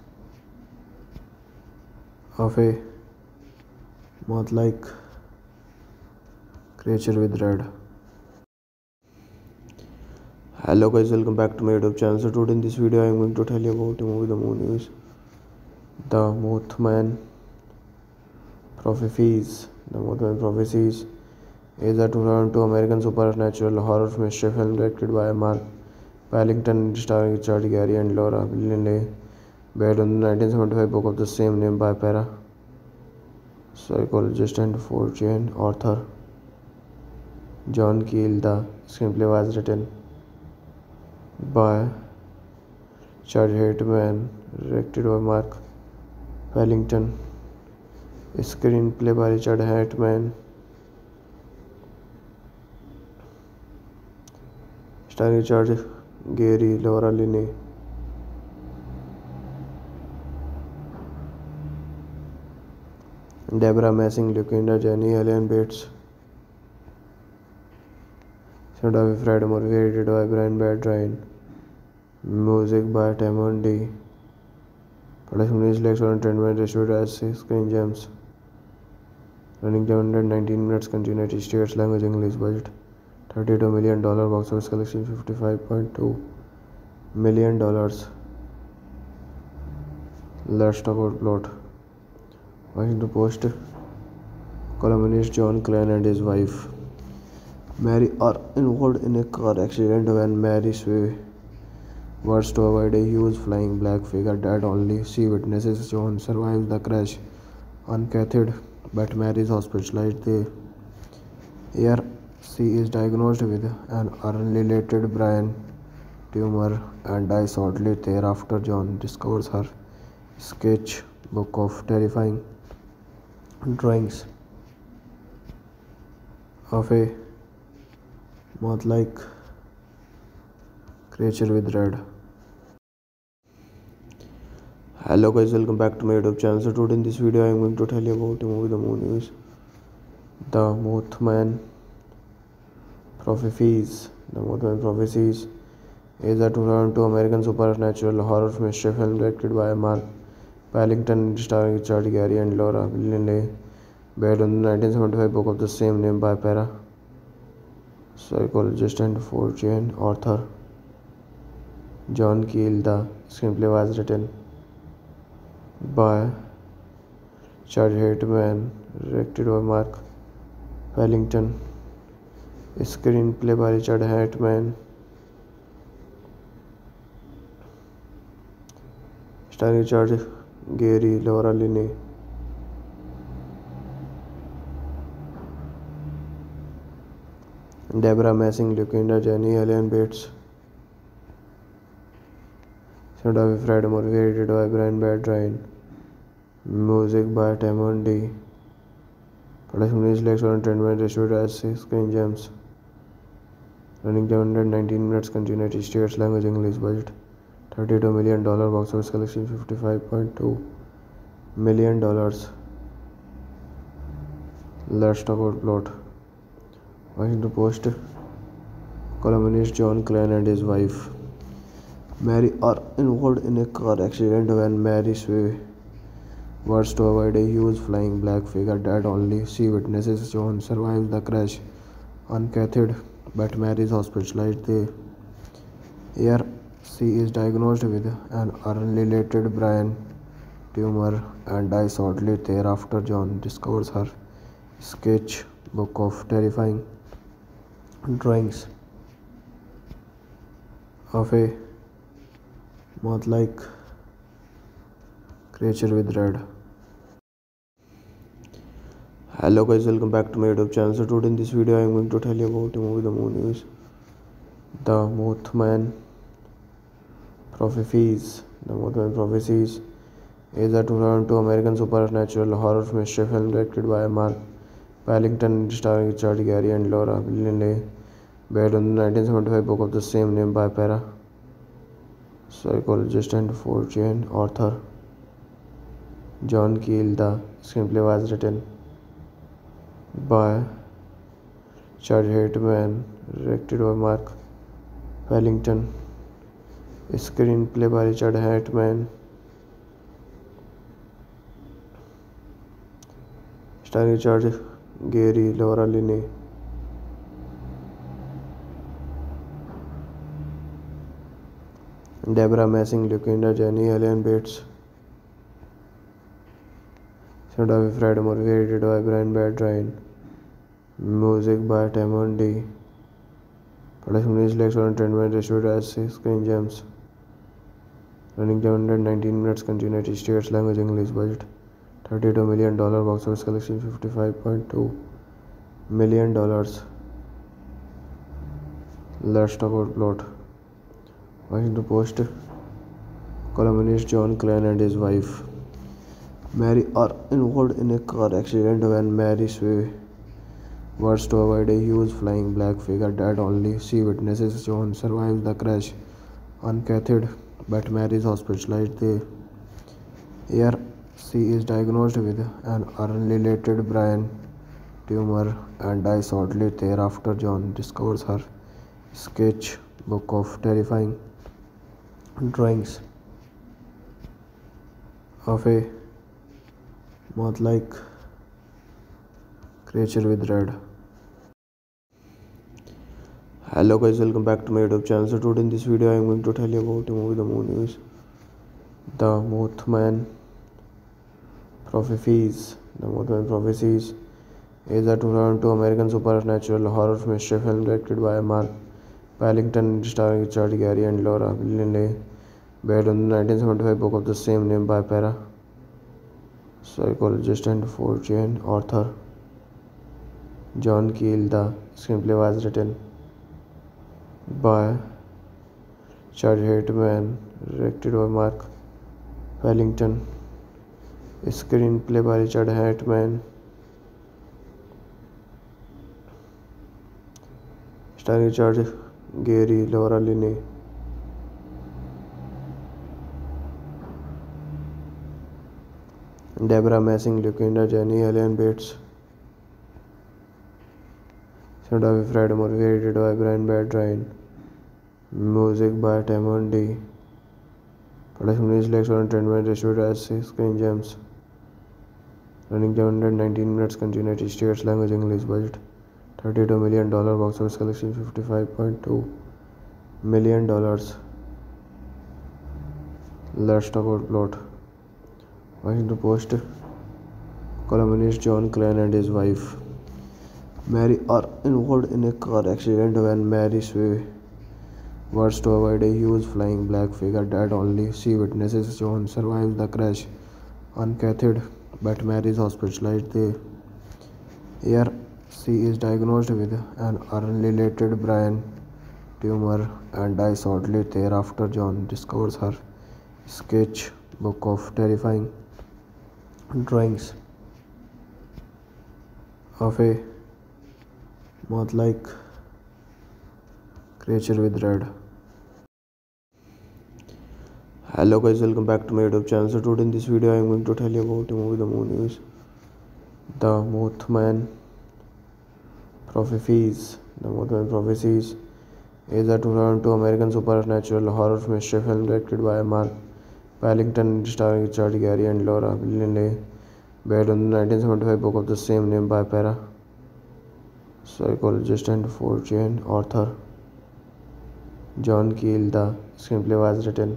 of a moth like creature with red hello guys welcome back to my youtube channel so today in this video i'm going to tell you about the movie the moon is the mothman prophecies the mothman prophecies is a 2002 american supernatural horror mystery film directed by mark Pellington starring Richard Gary and Laura Linney based on the 1975 book of the same name by Para psychologist and fortune author John Keel. The screenplay was written by Chad Hateman, directed by Mark Pellington. Screenplay by Richard Hateman, starring Richard Gere, Laura Linney, Deborah Messing, Lucinda Jenny, Helen Bates. Set up Fred Murphy, edited by Brian Bertrand. Music by Tamon D. Production is Lex on Entertainment, distributed as 6 Screen Gems. Running 19 minutes, United States language English budget. $32 million box office collection, $55.2 million. Let's talk about plot. Washington Post columnist John Klein and his wife Mary are involved in a car accident when Mary swerves to avoid a huge flying black figure that only she witnesses. John survive the crash uncathed, but Mary is hospitalized there. Here she is diagnosed with an unrelated brain tumor and dies shortly thereafter. John discovers her sketchbook of terrifying drawings of a moth like creature with red hello guys welcome back to my youtube channel so today in this video i am going to tell you about the movie the moon is the mothman prophecies the mothman prophecies is a 2002 american supernatural horror mystery film directed by mark Wellington starring Richard Gary and Laura Linney, based on the 1975 book of the same name by psychologist and fortune author John Keel. The screenplay was written by Charles Hartman, directed by Mark Wellington. Screenplay by Richard Hartman. Starring Richard Gere Laura Linney Debra Messing Lucinda Jenney Alan Bates Fred Murphy by Brian Berdan music by tomandandy production minutes screen Gems running gem hundred nineteen minutes continuity states language English budget 32 million dollar box office collection 55.2 million dollars let's talk about plot washington post columnist john crane and his wife mary are involved in a car accident when mary swerves to avoid a huge flying black figure that only she witnesses john survives the crash uncathed but mary is hospitalized there she is diagnosed with an unrelated brain tumor and dies shortly thereafter. John discovers her sketchbook of terrifying drawings of a moth like creature with red. Hello guys, welcome back to my YouTube channel. So today in this video I am going to tell you about the movie The Moon News. The Mothman Prophecies The Mothman Prophecies is a 2002 American supernatural horror mystery film directed by Mark Pellington starring Richard Gere and Laura Linley based on the 1975 book of the same name by para psychologist and fortune author John Keel. The screenplay was written by Richard Hartman, directed by Mark Wellington. Screenplay by Richard Hartman, starring Richard Gere, Laura Linney, Deborah Messing, Lucinda Jenny, Ellen Bates. Set by Fred Murphy, edited by Brian Bertrand. Music by Tamon D. Production is Lex and Treatment, distributed as Six Screen Gems running 719 minutes can United States language English budget 32 million dollar box office collection 55.2 million dollars let's talk about plot Washington Post columnist John Klein and his wife Mary are involved in a car accident when Mary Sway was to avoid a huge flying black figure that only she witnesses. John survives the crash uncathed but Mary is hospitalized there. She is diagnosed with an unrelated brain tumor and dies shortly thereafter. John discovers her sketchbook of terrifying drawings of a moth like creature with red hello guys welcome back to my youtube channel so today in this video i'm going to tell you about the movie the moon is the mothman prophecies the mothman prophecies is a 2002 american supernatural horror mystery film directed by mark Pellington starring richard gary and laura Linney. based on the 1975 book of the same name by para psychologist and fortune author john keel the screenplay was written by Charlie Hateman, directed by Mark Wellington. Screenplay by Richard Hateman. Starring Richard Gary, Laura Linney. Deborah Messing, Lucinda Jenny, Ellen Bates. Sent by Fred Murphy, edited by Brian Bertrand. Music by Timon D. Production is lecture and treatment distributed as 6 King James. Running 719 minutes, United States language English budget. $32 million box office collection $55.2 million. Let's talk about plot. Washington Post columnist John Klein and his wife Mary are involved in a car accident when Mary works to avoid a huge flying black figure that only she witnesses. John survives the crash uncathed, but Mary is hospitalized there. Here, she is diagnosed with an unrelated brain tumor and dies shortly thereafter. John discovers her sketchbook of terrifying drawings of a moth like creature with red hello guys welcome back to my youtube channel so today in this video i'm going to tell you about the movie the moon is the mothman prophecies the mothman prophecies is a 2002 american supernatural horror mystery film directed by mark pellington starring richard gary and laura linley based on the 1975 book of the same name by para psychologist and fortune author John Keel. The screenplay was written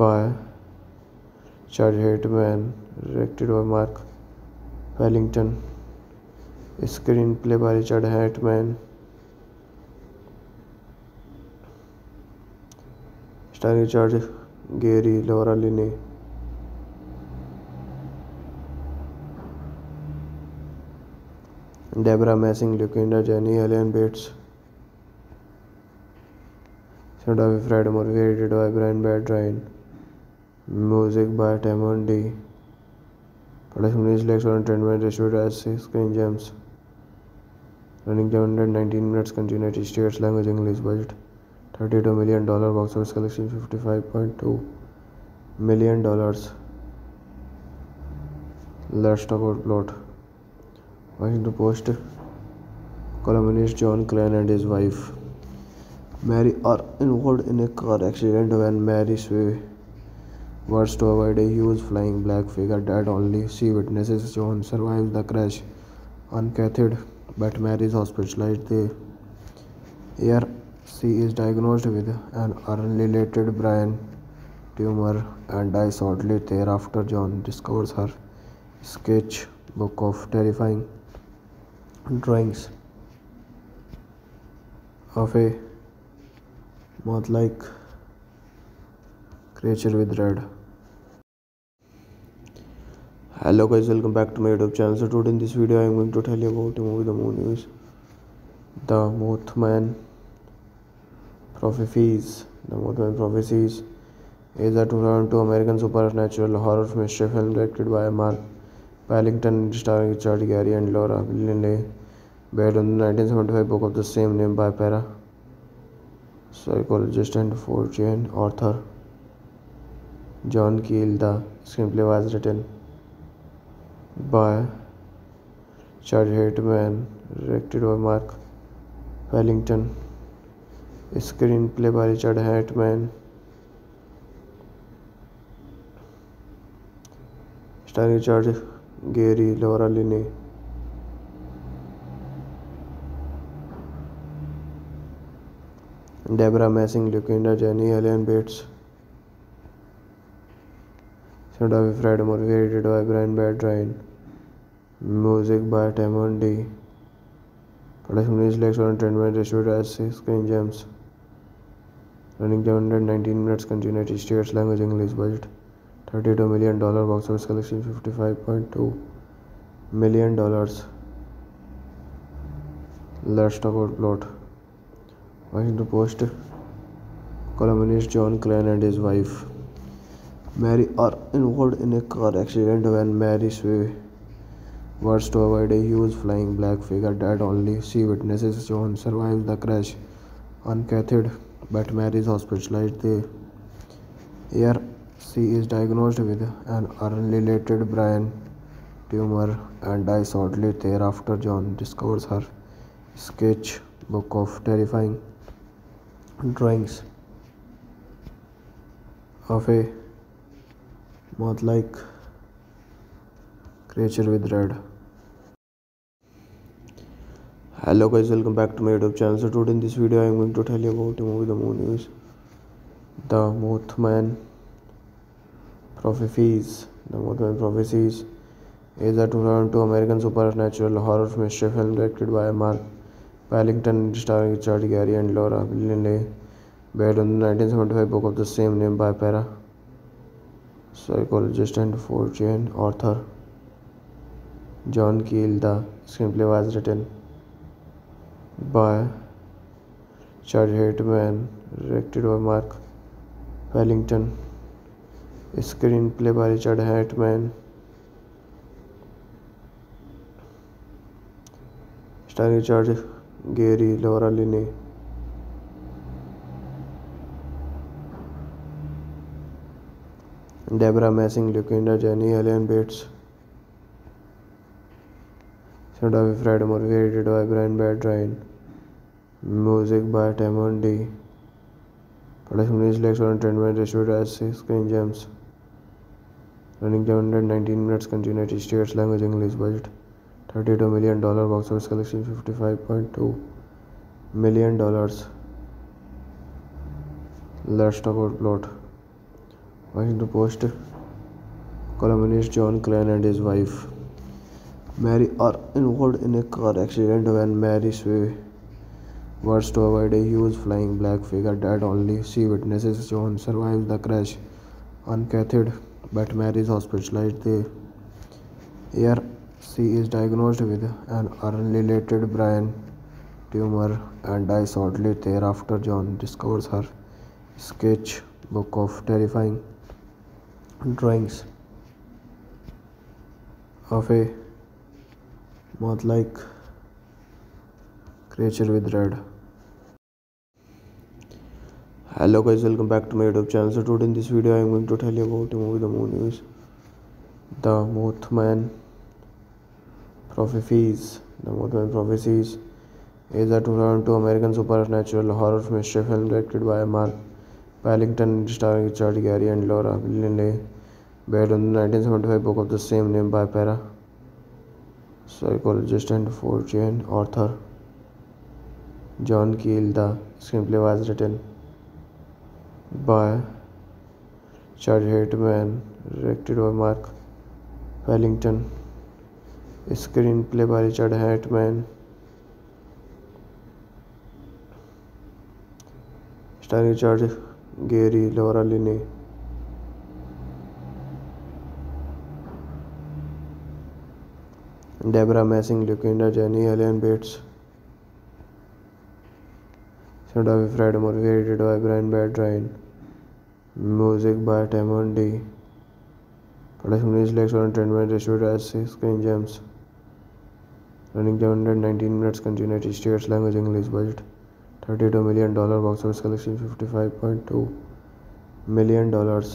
by Chad Hateman, directed by Mark Pellington. Screenplay by Richard Hateman, starring Richard Gere, Laura Linney, Deborah Messing, Lucinda Jenny, Helen Bates. Set up Fred Murphy, edited by Brian Bedrine. Music by Tamon D. Production is lecture and treatment distributed as 6 screen gems. Running 119 minutes, Continuity: States language English budget. $32 million box office collection $55.2 million. Let's talk about plot. Washington Post columnist John Klein and his wife Mary are involved in a car accident when Mary swerves to avoid a huge flying black figure that only she witnesses. John survive the crash uncathed, but Mary is hospitalized there. Here she is diagnosed with an unrelated brain tumor and dies shortly thereafter. John discovers her sketchbook of terrifying drawings of a moth like creature with red hello guys welcome back to my youtube channel so today in this video i am going to tell you about the movie the moon is the mothman prophecies the mothman prophecies is a 2002 american supernatural horror mystery film directed by mark Pellington starring Richard Gere and Laura Linney. Based on the 1975 book of the same name by psychologist and fortune author John Keel, the screenplay was written by Charlie Hartman, directed by Mark Wellington. Screenplay by Richard Hartman starring Richard Gary, Laura Linney, Deborah Messing, Lucinda Jenny, Helen Bates. Set by Fred Murphy, edited by Brian Bedrine. Music by Timon D. Production is like and treatment distributed as 6 Screen Gems. Running 719 minutes, United States language English budget. $32 million box office collection $55.2 million. Let's talk about plot. Washington Post columnist John Klein and his wife Mary are involved in a car accident when Mary swerves to avoid a huge flying black figure that only she witnesses. John survives the crash uncathed, but Mary is hospitalized there. Here, she is diagnosed with an unrelated brain tumor and dies shortly thereafter. John discovers her sketchbook of terrifying drawings of a moth like creature with red hello guys welcome back to my youtube channel so today in this video i am going to tell you about the movie the moon is the mothman prophecies the mothman prophecies is a 2002 american supernatural horror mystery film directed by mark Wellington starring Richard Gary and Laura Linney, based on the 1975 book of the same name by parapsychologist and fortune author John Keel. The screenplay was written by Richard Hateman, directed by Mark Wellington. Screenplay by Richard Hateman. starring Charlie. Gere Laura Laura Linney Debra Messing Lucinda Jenney Alan Bates Fred Murphy by Brian Berdan music by tomandandy production Gems running time hundred nineteen minutes continuity states language English budget 32 million dollar box office collection 55.2 million dollars let's talk about plot washington post columnist john Klein and his wife mary are involved in a car accident when mary swerves to avoid a huge flying black figure that only she witnesses john survives the crash uncathed but mary is hospitalized there she is diagnosed with an unrelated brain tumor and dies shortly thereafter. John discovers her sketchbook of terrifying drawings of a moth like creature with red. Hello guys, welcome back to my YouTube channel. So today in this video I am going to tell you about the movie The Moon is The Mothman Prophecies. The movie Prophecies is a 2002 American supernatural horror mystery film directed by Mark Pellington, starring Richard Gere and Laura Linney, based on the 1975 book of the same name by para psychologist and fortune author John Keel. The screenplay was written by Richard Hartman, directed by Mark Pellington. Screenplay by Richard Hatem starring Richard Gere Laura Linney Debra Messing Lucinda Jenney Alan Bates Fred Murphy by Brian Berdan music by tomandandy production is Lakeshore Entertainment distributors screen Gems running 719 minutes in United States language English budget 32 million dollar box office collection 55.2 million dollars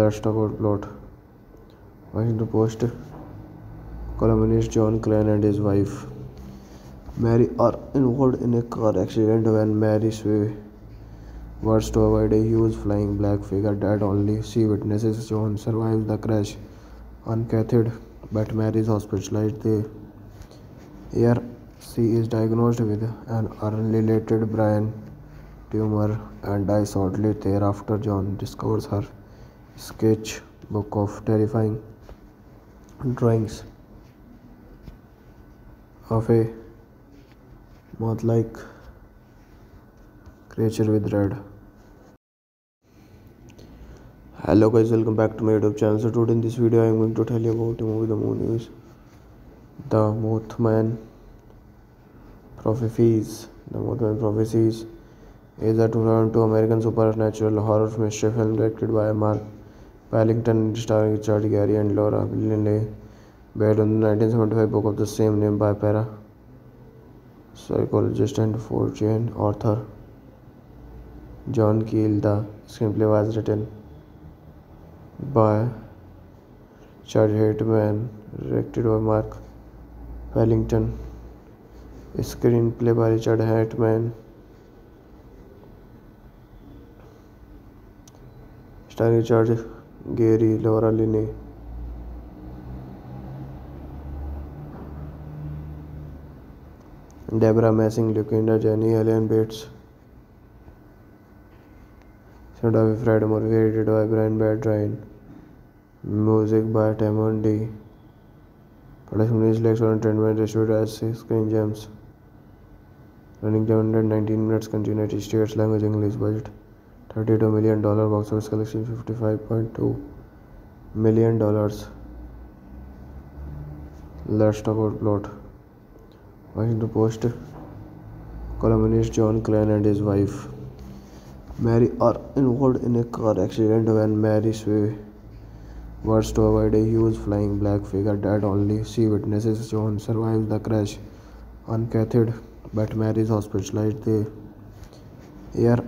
let's talk about plot Washington Post columnist John Crane and his wife Mary are involved in a car accident when Mary Sway was to avoid a huge flying black figure that only she witnesses John survives the crash uncathed but Mary is hospitalized there. Here she is diagnosed with an unrelated brain tumor and dies shortly thereafter. John discovers her sketchbook of terrifying drawings of a moth-like creature with red hello guys welcome back to my youtube channel so today in this video i'm going to tell you about the movie the moon is the mothman prophecies the mothman prophecies is a 2002 american supernatural horror mystery film directed by mark pellington starring richard gary and laura linley based on the 1975 book of the same name by para psychologist and fortune author john keel the screenplay was written by Charlie Hateman, directed by Mark Wellington. Screenplay by Richard Hateman. Starring Richard Gary, Laura Linney. Deborah Messing, Lucinda Jenny, Ellen Bates. Not by Fred motivated by Brian Bertrand. Music by Timon D. Production is like on Entertainment distributed as Screen Gems. Running time nineteen minutes, United States language English budget. $32 million box office collection $55.2 million. Let's talk about plot. Washington Post columnist John Klein and his wife Mary are involved in a car accident when Mary swerves to avoid a huge flying black figure that only she witnesses. John survives the crash uncathed, but Mary is hospitalized there. Here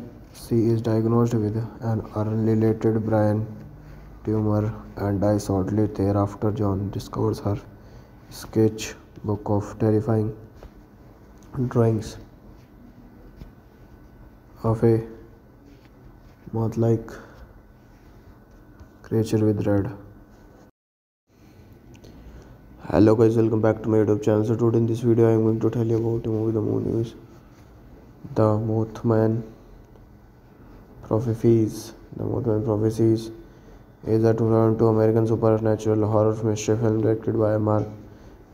she is diagnosed with an unrelated brain tumor and dies shortly thereafter. John discovers her sketchbook of terrifying drawings of a Moth like creature with red. Hello guys, welcome back to my YouTube channel. So today in this video I am going to tell you about the movie. The movie is The Mothman Prophecies. The Mothman Prophecies is a 2002 American supernatural horror mystery film directed by Mark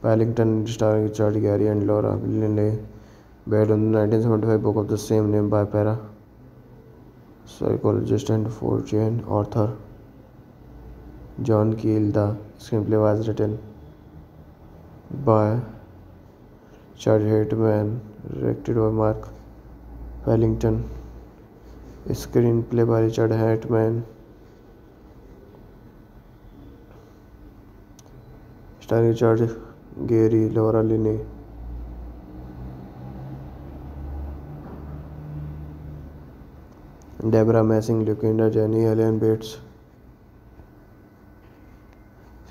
Pellington, starring Richard Gere and Laura Linney, based on the 1975 book of the same name by Para psychologist and fortune author John Keel. The screenplay was written by Charles Heitman, directed by Mark Fallington. Screenplay by Richard Heitman, starring Richard Gere, Laura Linney, Deborah Messing, Lucinda Jenny, Helen Bates.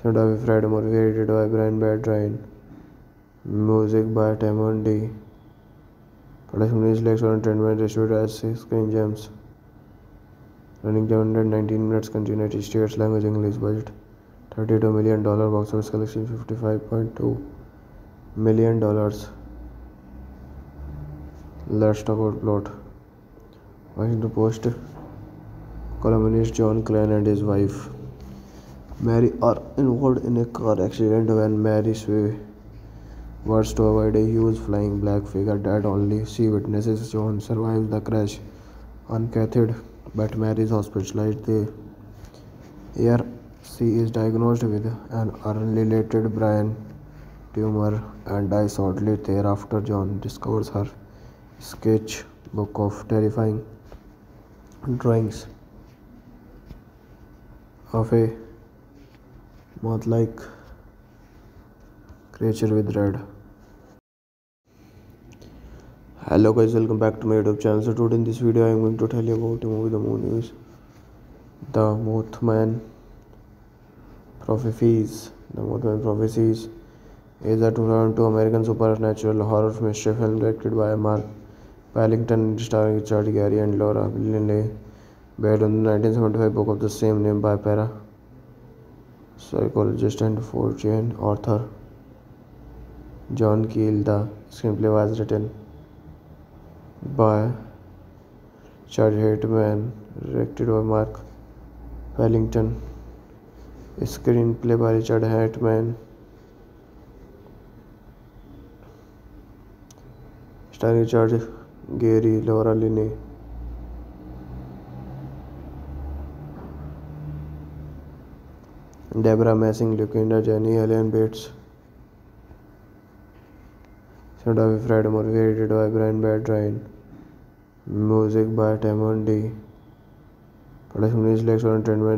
Set by Fred Murphy, edited by Brian Bedrine. Music by Timon D. Production is lecture and treatment distributed as 6 Screen Gems. Running 719 minutes, United States language English budget. $32 million box office collection $55.2 million. Let's talk about plot. Washington Post columnist John Klein and his wife Mary are involved in a car accident when Mary swerves to avoid a huge flying black figure that only she witnesses. John survives the crash uncathed, but Mary is hospitalized there. Here, she is diagnosed with an unrelated brain tumor and dies shortly thereafter. John discovers her sketchbook of terrifying drawings of a moth like creature with red hello guys welcome back to my youtube channel so today in this video i am going to tell you about the movie the moon is the mothman prophecies the mothman prophecies is a 2002 american supernatural horror mystery film directed by mark Wellington starring Richard Gary and Laura Linney, based on the 1975 book of the same name by parapsychologist and fortune author John Keel. The screenplay was written by Richard Hartman, directed by Mark Wellington. Screenplay by Richard Hartman. starring Charlie. Gere Laura Linney Debra Messing Lucinda Jenney Alan Bates Fred Murphy by Brian Berdan music by tomandandy production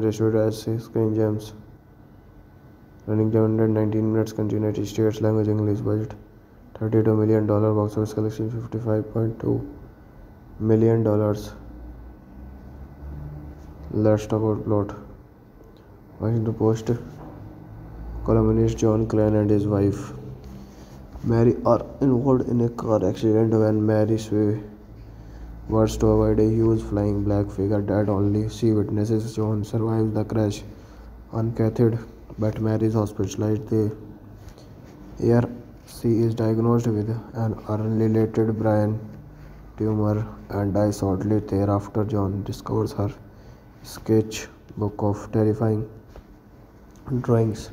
is screen Gems running time hundred nineteen minutes continuity states language English budget 32 million dollar box office collection 55.2 million dollars let's talk about plot washington post columnist john Klein and his wife mary are involved in a car accident when mary swerves to avoid a huge flying black figure that only she witnesses john survives the crash uncathed but mary is hospitalized there air she is diagnosed with an unrelated brain tumor and dies shortly thereafter. John discovers her sketchbook of terrifying drawings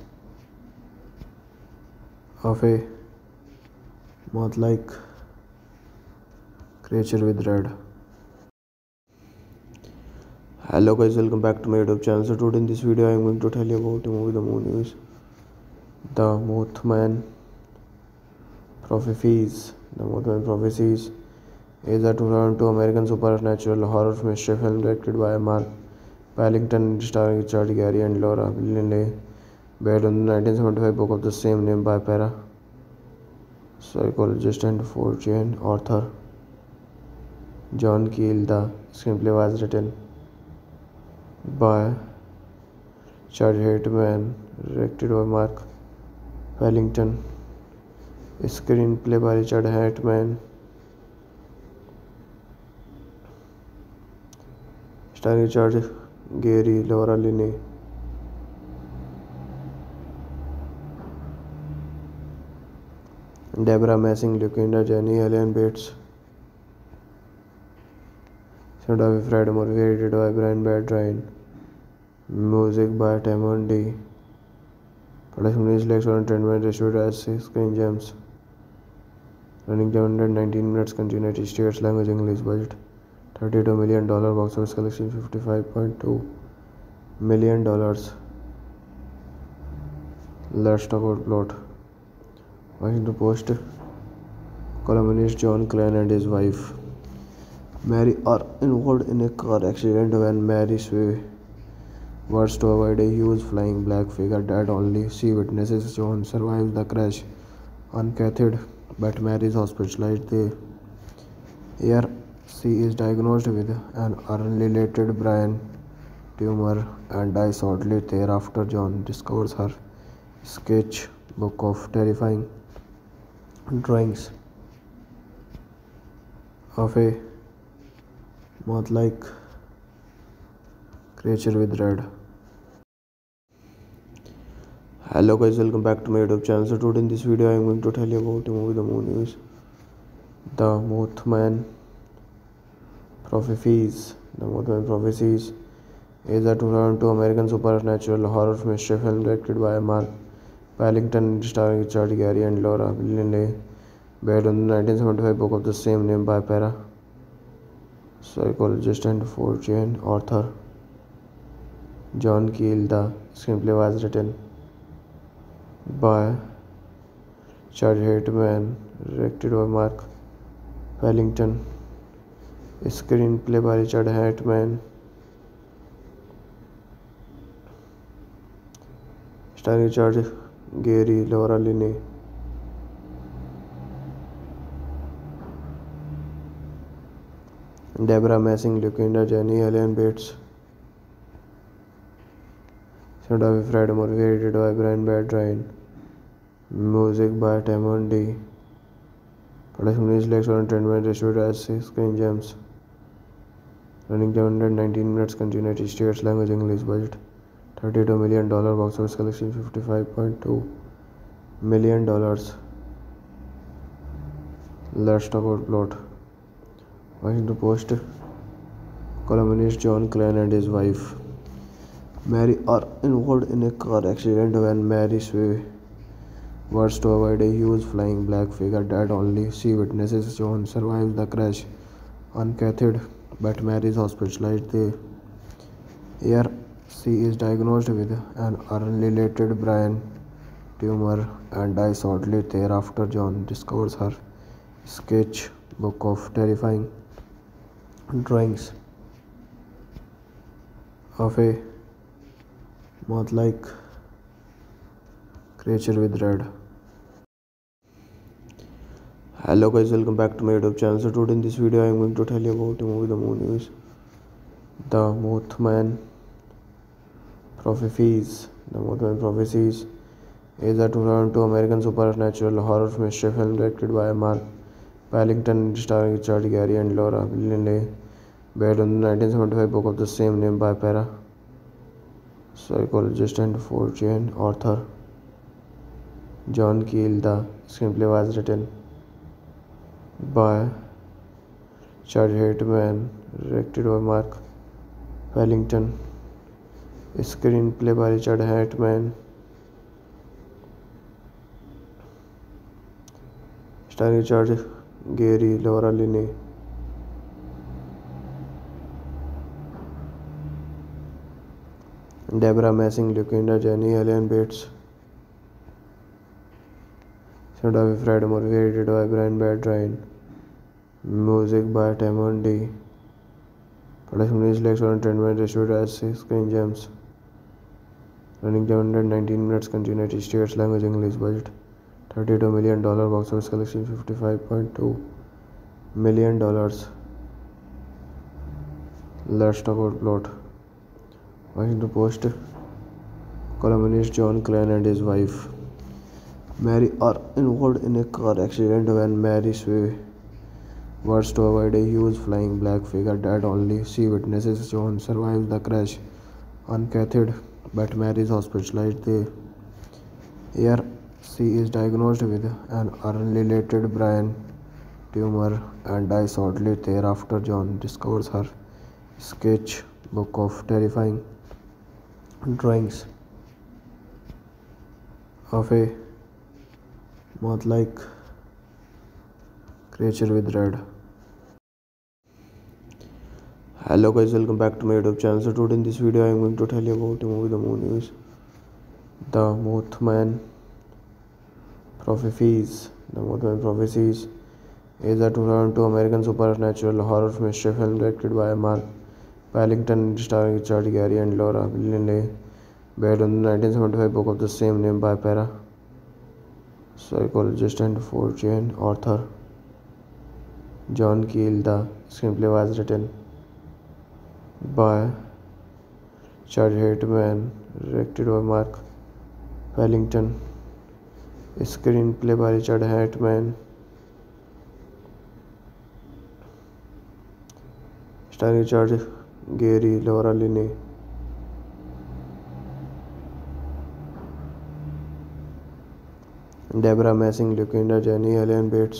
of a moth like creature with red. Hello guys, welcome back to my YouTube channel. So today in this video I am going to tell you about the movie The Moon is The Mothman Prophecies. The Mothman Prophecies is a 2002 American supernatural horror mystery film directed by Mark Pellington, starring Richard Gere and Laura Linney, based on the 1975 book of the same name by para psychologist and fortune author John Keel. The screenplay was written by Richard Hartman, directed by Mark Pellington. Screenplay by Richard Hatem starring Richard Gere Laura Linney Debra Messing Lucinda Jenney Alan Bates Fred Murphy by Brian Berdan music by टेमोन production is Lakeshore trend screen Gems Running 719 minutes in United States language English budget. 32 million dollar box office collection 55.2 million dollars. Let's talk about plot. Washington Post columnist John Crane and his wife Mary are involved in a car accident when Mary Sway was to avoid a huge flying black figure that only she witnesses. John survives the crash uncathed but Mary is hospitalized there. Here she is diagnosed with an unrelated brain tumor and dies shortly thereafter. John discovers her sketchbook of terrifying drawings of a moth-like creature with red hello guys welcome back to my youtube channel so today in this video i'm going to tell you about the movie the moon is the mothman prophecies the mothman prophecies is a 2002 american supernatural horror mystery film directed by mark pellington starring richard gary and laura linley based on the 1975 book of the same name by para psychologist and fortune author john keel the screenplay was written by Charlie Hateman, directed by Mark Wellington. Screenplay by Richard Hateman. Starring Richard Gary, Laura Linney. Deborah Messing, Lucinda Jenny, Ellen Bates. Set up by Fred Murphy, edited by Brian Bertrand. Music by Timon D. Production is like on Entertainment, distributed as Screen Gems. Running 719 minutes, United States language English budget. $32 million box office collection, $55.2 million. Let's talk about plot. Washington Post columnist John Klein and his wife Mary are involved in a car accident when Mary swerves to avoid a huge flying black figure that only she witnesses. John survives the crash uncathed, but Mary is hospitalized there. Here she is diagnosed with an unrelated brain tumor and dies shortly thereafter. John discovers her sketchbook of terrifying drawings of a Moth like creature with red. Hello guys, welcome back to my YouTube channel. So today in this video I am going to tell you about the movie The Moon is The Mothman Prophecies. The Mothman Prophecies is a 2002 American supernatural horror mystery film directed by Mark Pellington, starring Richard Gere and Laura Linley, based on the 1975 book of the same name by Para psychologist and fortune author John Keel. The screenplay was written by Charlie Heitman, directed by Mark Fallington. Screenplay by Richard Heitman, starring Richard Gere, Laura Linney, Deborah Messing, Lucinda Jenny, Helen Bates. Set up by Fred Murphy, edited by Brian Bedrine. Music by Timon D. Production is like and treatment distributed as 6 Screen Gems. Running 719 minutes, United States language English budget. $32 million box office collection $55.2 million. Let's talk about plot. Washington Post columnist John Klein and his wife Mary are involved in a car accident when Mary swerves to avoid a huge flying black figure that only she witnesses. John survives the crash uncathed, but Mary is hospitalized there. here, She is diagnosed with an unrelated brain tumor and dies shortly thereafter. John discovers her sketchbook of terrifying drawings of a moth like creature with red hello guys welcome back to my youtube channel so today in this video i am going to tell you about the movie the moon is the mothman prophecies the mothman prophecies is a 2002 american supernatural horror mystery film directed by mark Wellington, starring Richard Gary and Laura Linney, based on the 1975 book of the same name by parapsychologist and fortune author John Keel. The screenplay was written by Richard Hartman, directed by Mark Wellington. Screenplay by Richard Hartman. starring Charlie. Gere Laura Laura Linney Debra Messing Lucinda Jenney Alan Bates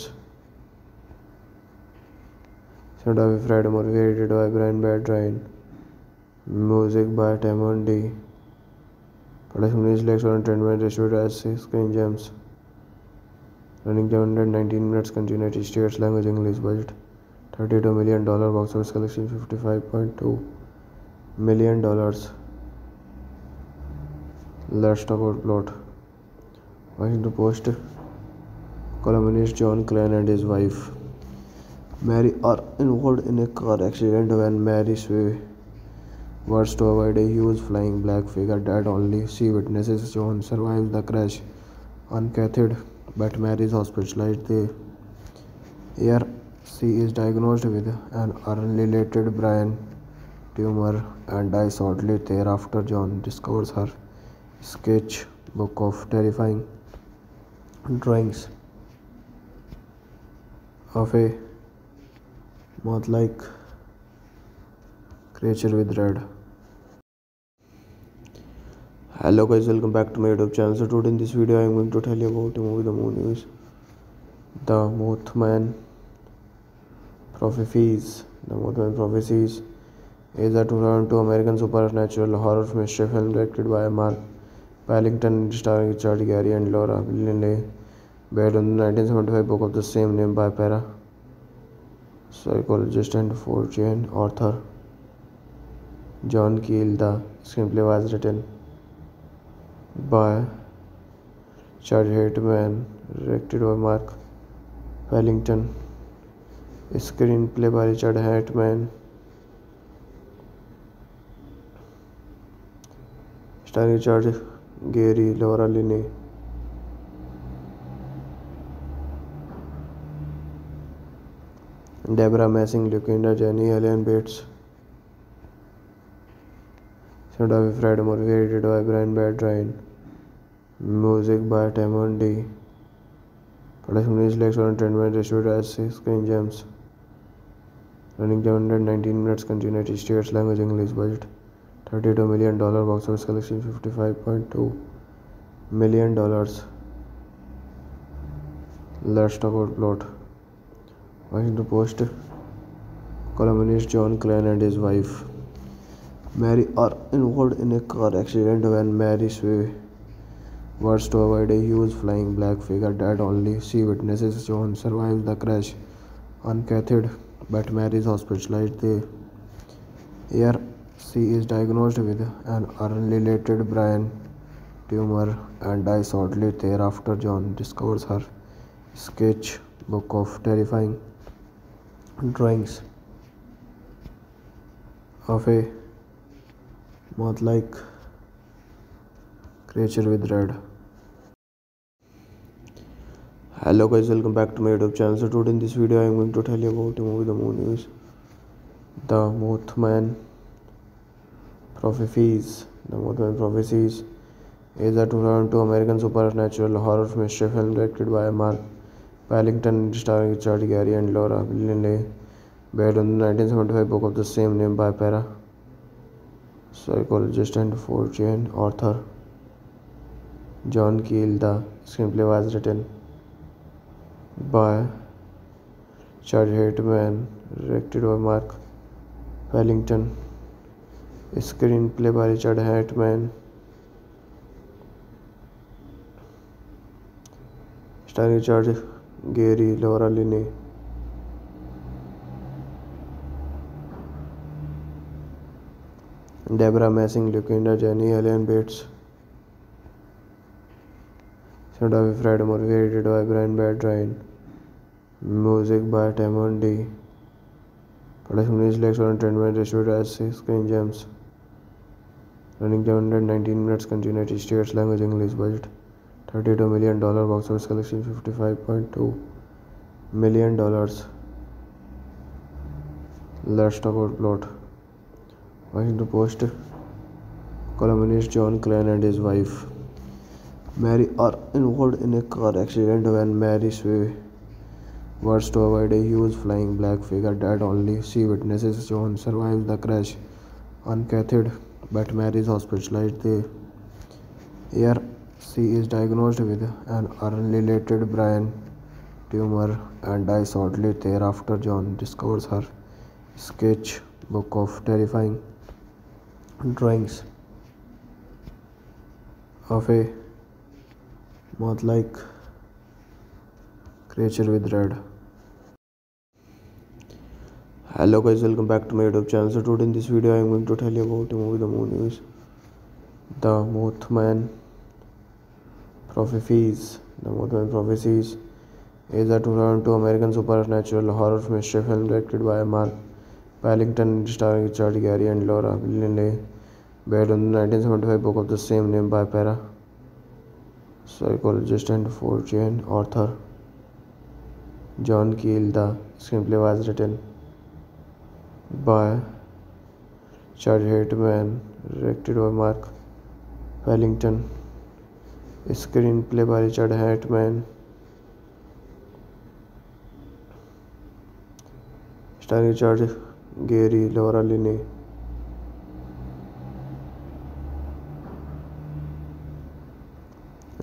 Fred Murphy by Brian Berdan music by tomandandy production Gems running time hundred nineteen minutes continuity states language English budget 32 million dollar box office collection 55.2 million dollars let's talk about plot washington post columnist john Klein and his wife mary are involved in a car accident when mary was to avoid a huge flying black figure that only she witnesses john survives the crash uncathed but mary is hospitalized there she is diagnosed with an unrelated brain tumor and dies shortly thereafter. John discovers her sketchbook of terrifying drawings of a moth like creature with red. Hello guys, welcome back to my YouTube channel. So today in this video I am going to tell you about the movie The Moon is The Mothman Prophecies. The Mothman Prophecies is a 2002 American supernatural horror mystery film directed by Mark Pellington, starring Richard Gere and Laura Linney, based on the 1975 book of the same name by para psychologist and fortune author John Keel. The screenplay was written by Richard Hartman, directed by Mark Pellington. Screenplay by Richard Hatem starring Richard Gere Laura Linney Debra Messing Lucinda Jenney Alan Bates Fred Murphy by Brian Berdan music by टेमोन production is Lakeshore trend screen Gems Running 719 minutes in States language English budget 32 million dollar box office collection 55.2 million dollars. Let's talk about plot. Washington Post columnist John Crane and his wife Mary are involved in a car accident when Mary Sway was to avoid a huge flying black figure that only she witnesses. John survives the crash uncathed but Mary is hospitalized there. Here she is diagnosed with an unrelated brain tumor and dies shortly thereafter. John discovers her sketchbook of terrifying drawings of a moth-like creature with red hello guys welcome back to my youtube channel so today in this video i'm going to tell you about the movie the moon is the mothman prophecies the mothman prophecies is a 2002 american supernatural horror mystery film directed by mark pellington starring richard gary and laura linley based on the 1975 book of the same name by para psychologist and fortune author john keel the screenplay was written by Charlie Hateman, directed by Mark Wellington. Screenplay by Richard Hateman. Starring Richard Gary, Laura Linney. Deborah Messing, Lucinda Jenny, Ellen Bates. Not by Fred motivated by Brian Bertrand. Music by Timon D. Production is like and treatment distributed as 6 King James. Running 19 minutes, United States language English budget. $32 million box office collection 55.2 million dollars. Let's talk about plot. Washington Post columnist John Klein and his wife Mary are involved in a car accident when Mary was to avoid a huge flying black figure that only she witnesses. John survives the crash uncathed, but Mary is hospitalized there. Here, she is diagnosed with an unrelated brain tumor and dies shortly thereafter. John discovers her sketchbook of terrifying drawings of a Moth like creature with red. Hello guys, welcome back to my YouTube channel. So today in this video I am going to tell you about the movie The Moon is The Mothman Prophecies. The Mothman Prophecies is a 2002 American supernatural horror mystery film directed by Mark Pellington, starring Richard Gere and Laura Linley, based on the 1975 book of the same name by Para psychologist and fortune author John Keel. The screenplay was written by Charles Heitman, directed by Mark Fallington. Screenplay by Richard Heitman, starring Richard Gere, Laura Linney.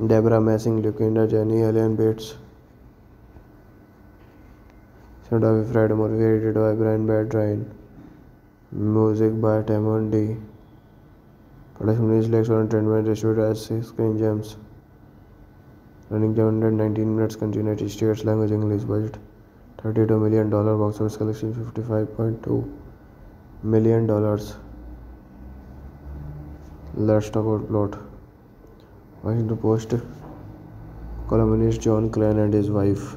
Deborah Messing, Lucinda Jenny, Helen Bates. Set by Fred Murphy, edited by Brian Ryan. Music by Timon D. Production is lecture and treatment distributed as 6 Screen Gems. Running 719 minutes, United States language English budget. $32 million box office collection $55.2 million. Let's talk about plot. Washington Post columnist John Klein and his wife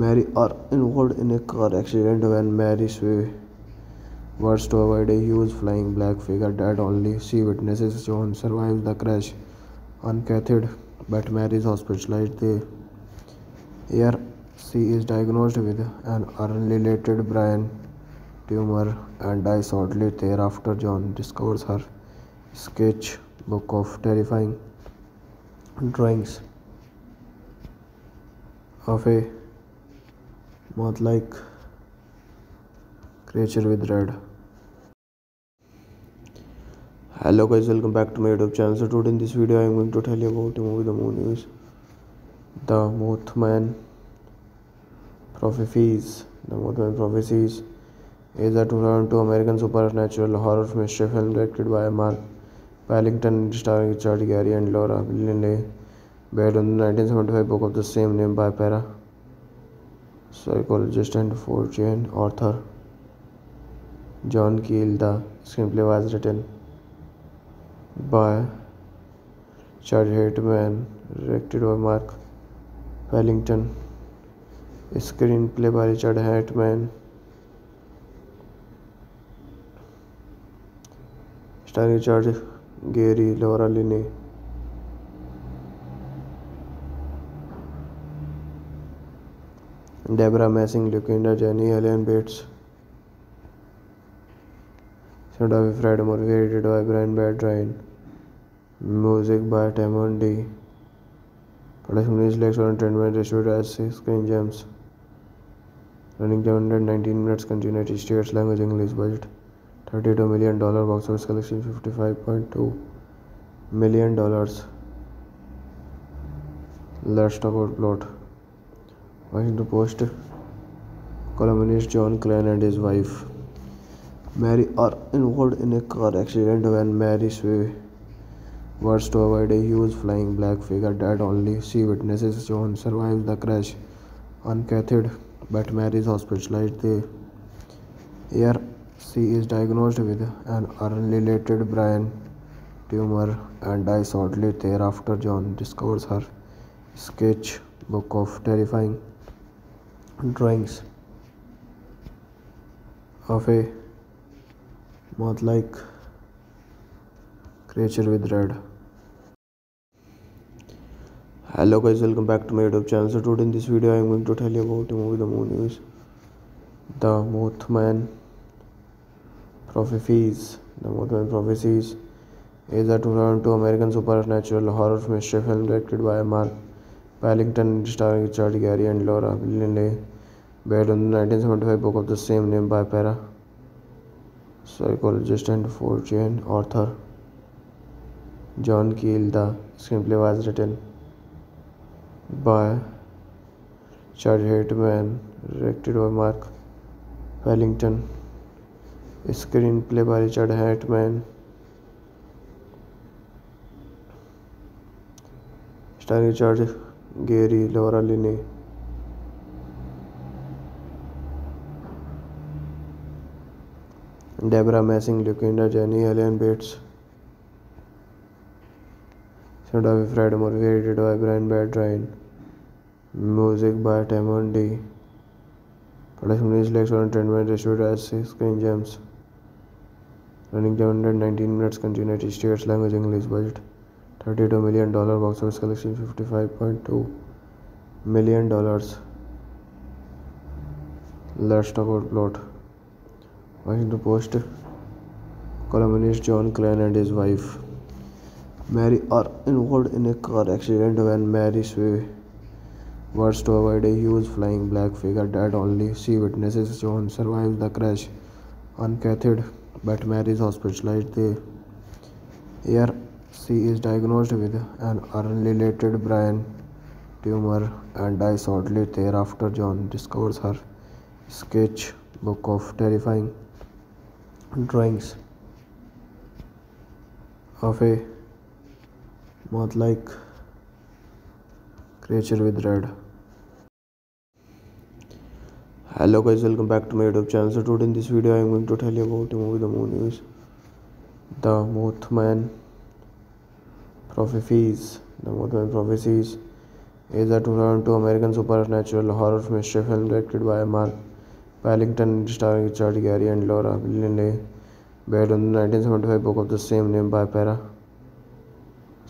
Mary are involved in a car accident when Mary swerves to avoid a huge flying black figure that only she witnesses. John survives the crash uncathed, but Mary is hospitalized there. She is diagnosed with an unrelated brain tumor and dies shortly thereafter. John discovers her sketchbook of terrifying drawings of a moth like creature with red hello guys welcome back to my youtube channel so today in this video i am going to tell you about the movie the moon is the mothman prophecies the mothman prophecies is a 2002 american supernatural horror mystery film directed by mark Wellington starring Richard Gary and Laura Flynn lay based on the 1975 book of the same name by parapsychologist and fortune author John Keel. The screenplay was written by Richard Hartman, directed by Mark Wellington. Screenplay by Richard Hartman. starring Charlie. Gere Laura Linney Debra Messing Lucinda Jenney Alan Bates Fred Murphy by Brian Berdan music by tomandandy production is screen Gems running time hundred nineteen minutes continuity states language English budget 32 million dollar box office collection 55.2 million dollars let's talk about plot washington post columnist john Klein and his wife mary are involved in a car accident when mary swerves to avoid a huge flying black figure that only she witnesses john survives the crash uncathed but mary is hospitalized there she is diagnosed with an unrelated brain tumor and dies shortly thereafter. John discovers her sketchbook of terrifying drawings of a moth like creature with red. Hello guys, welcome back to my YouTube channel. So today in this video I am going to tell you about the movie The Moon is The Mothman Prophecies. The movie Prophecies is a 2002 American supernatural horror mystery film directed by Mark Pellington, starring Richard Gary and Laura Linley, based on the 1975 book of the same name by para psychologist and fortune author John Keel. The screenplay was written by Richard Hateman, directed by Mark Pellington. Screenplay by Richard Hartman, starring Richard Gere, Laura Linney, Deborah Messing, Lucinda Janney, Ellen Bates, Sandra Fred Murphy, edited by Brian Bedrine, music by Tamon D. Production is Lex Entertainment, distributed as Six Screen Gems running 719 minutes in States language English budget 32 million dollar box office collection 55.2 million dollars let's talk about plot Washington Post columnist John Crane and his wife Mary are involved in a car accident when Mary Sway was to avoid a huge flying black figure that only she witnesses John survives the crash uncathed but Mary is hospitalized there. Here she is diagnosed with an unrelated brain tumor and dies shortly thereafter. John discovers her sketchbook of terrifying drawings of a moth-like creature with red hello guys welcome back to my youtube channel so today in this video i'm going to tell you about the movie the moon is the mothman prophecies the mothman prophecies is a 2002 american supernatural horror mystery film directed by mark pellington starring richard gary and laura Linney. based on the 1975 book of the same name by para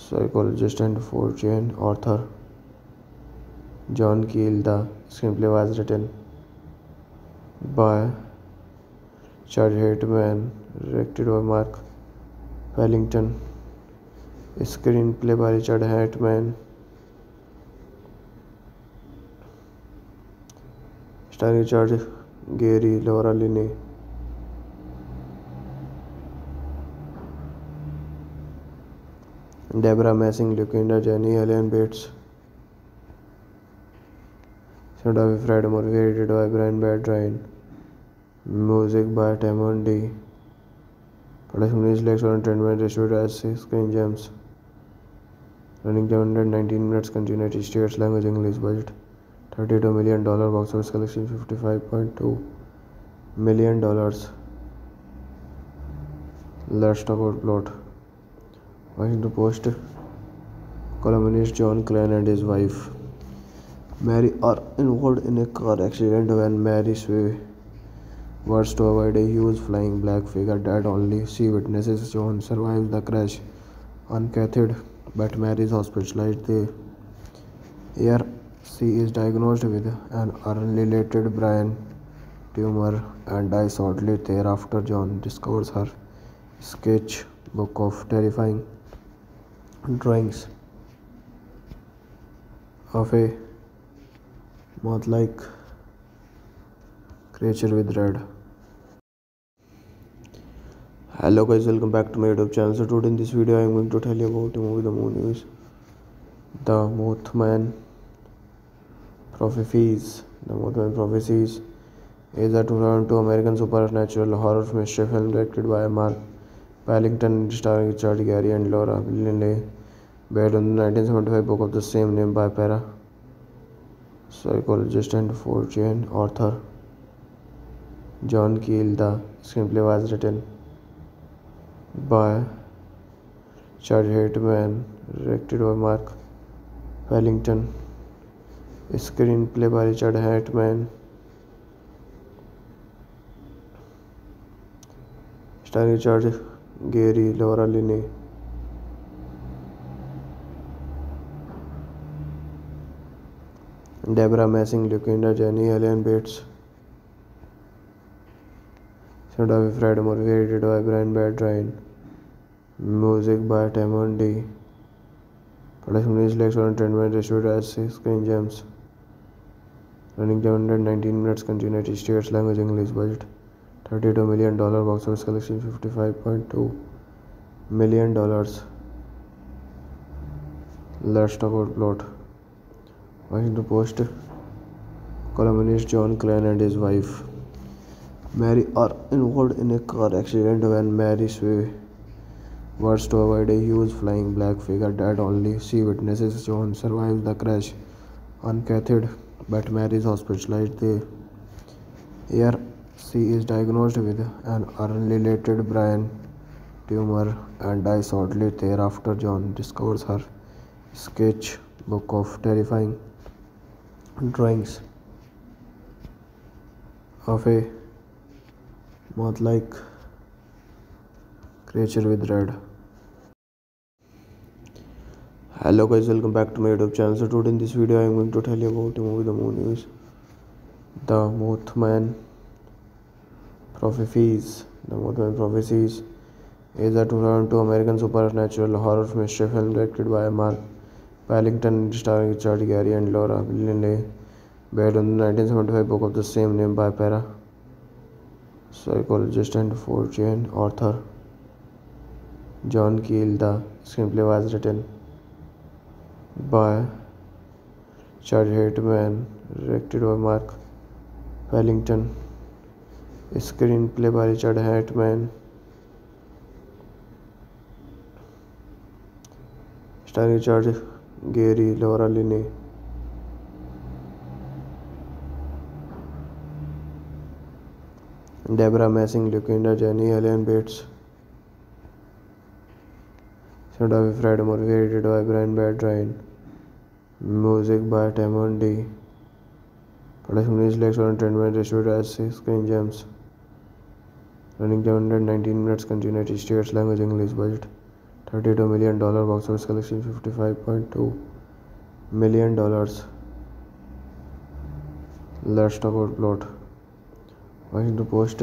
psychologist and fortune author john keel the screenplay was written by Charlie Hateman, directed by Mark Wellington. Screenplay by Richard Hateman. Starring Richard Gary, Laura Linney. Deborah Messing, Lucinda Jenny, Ellen Bates. Not by Fred Moore, created by Brian Bertrand. Music by Tamon D. Production is lecture and treatment distributed as 6 King James. Running 719 minutes, Continuity. States language English budget. $32 million box office collection 55.2 million dollars. Let's talk about plot. Washington Post columnist John Klein and his wife Mary are involved in a car accident when Mary was to avoid a huge flying black figure that only she witnesses. John survives the crash uncathed, but Mary is hospitalized there. Here she is diagnosed with an unrelated brain tumor and dies shortly thereafter. John discovers her sketchbook of terrifying drawings of a moth like creature with red hello guys welcome back to my YouTube channel so today in this video I am going to tell you about the movie the moon is the Mothman Prophecies the Mothman Prophecies is a two American super horror mystery film directed by Mark Pellington starring Charlie Gere and Laura Linney ले bed on 1975 book of the same name by parapsychologist and fortune author John Keel. The screenplay was written by Charles Hetman, directed by Mark Wellington. Screenplay by Richard Hetman. Starring Richard Gary, Laura Linney. Deborah Messing, Lucinda Jenny, Helen Bates. Set up by Fred Murphy, edited by Brian Bedrine. Music by Timon D. Production is lecture and treatment distributed as 6 Screen Gems. Running 719 minutes, United States language English budget. $32 million box office collection $55.2 million. Let's talk about plot. Washington Post columnist John Klein and his wife Mary are involved in a car accident when Mary swerves to avoid a huge flying black figure that only she witnesses. John survives the crash uncathed, but Mary is hospitalized there. Here, she is diagnosed with an unrelated brain tumor and dies shortly thereafter. John discovers her sketchbook of terrifying drawings of a moth like creature with red hello guys welcome back to my youtube channel so today in this video i am going to tell you about the movie the moon is the mothman prophecies the mothman prophecies is a 2002 american supernatural horror mystery film directed by mark Wellington starring Richard Gary and Laura Linney, based on the 1975 book of the same name by parapsychologist and fortune author John Keel. The screenplay was written by Richard Hartman, directed by Mark Wellington. Screenplay by Richard Hartman. starring Charlie. Gere Laura Linney Debra Messing Lucinda Jenney Alan Bates Fred Murphy by Brian Berdan music by tomandandy production is screen Gems running time nineteen minutes continuity states language English budget 32 million dollar box office collection 55.2 million dollars let's talk about plot washington post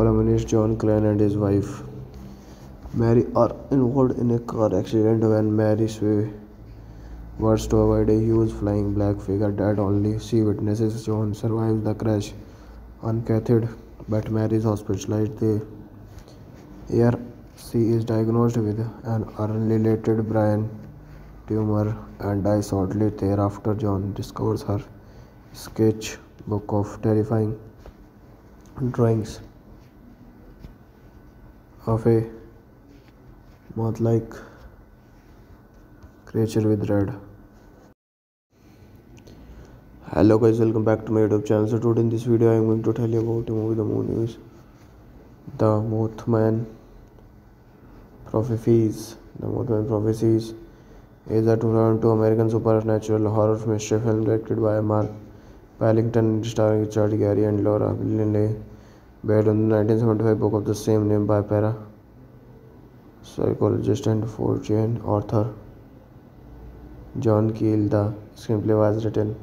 columnist john Klein and his wife mary are involved in a car accident when mary was to avoid a huge flying black figure that only she witnesses john survives the crash uncathed but mary is hospitalized there she is diagnosed with an unrelated brain tumor and dies shortly thereafter. John discovers her sketchbook of terrifying drawings of a moth like creature with red. Hello guys, welcome back to my YouTube channel. So today in this video I am going to tell you about the movie The Moon is The Mothman Prophecies. The movie Prophecies is a 2002 American supernatural horror mystery film directed by Mark Pellington, starring Richard Gere and Laura Linney, based on the 1975 book of the same name by para psychologist and fortune author John Keel. The screenplay was written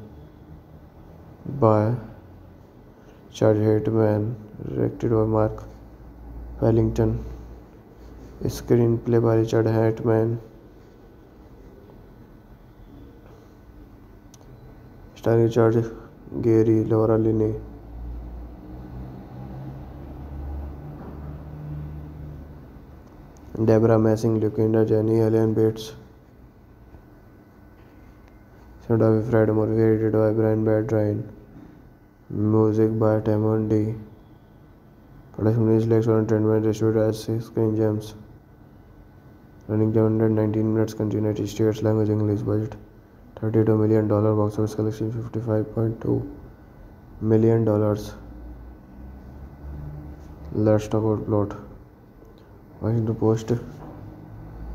by Richard Hartman, directed by Mark Pellington. Screenplay by Richard Hatem starring Richard Gere Laura Linney Debra Messing Lucinda Jenney Alan Bates Fred Murphy by Brian Berdan music by टेमोन production is Lakeshore Entertainment screen Gems Running 719 minutes in States language English budget 32 million dollar box office collection 55.2 million dollars. Let's talk about plot. Washington Post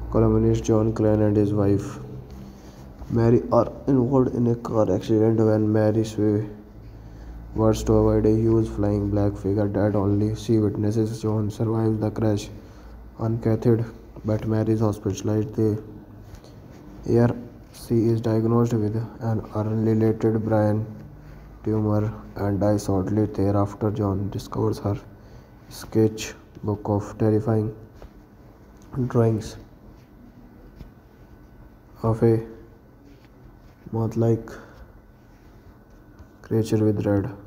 columnist John Crane and his wife Mary are involved in a car accident when Mary Sway was to avoid a huge flying black figure that only she witnesses. John survives the crash uncathed but Mary is hospitalized there. Here she is diagnosed with an unrelated brain tumor and dies shortly thereafter. John discovers her sketchbook of terrifying drawings of a moth-like creature with red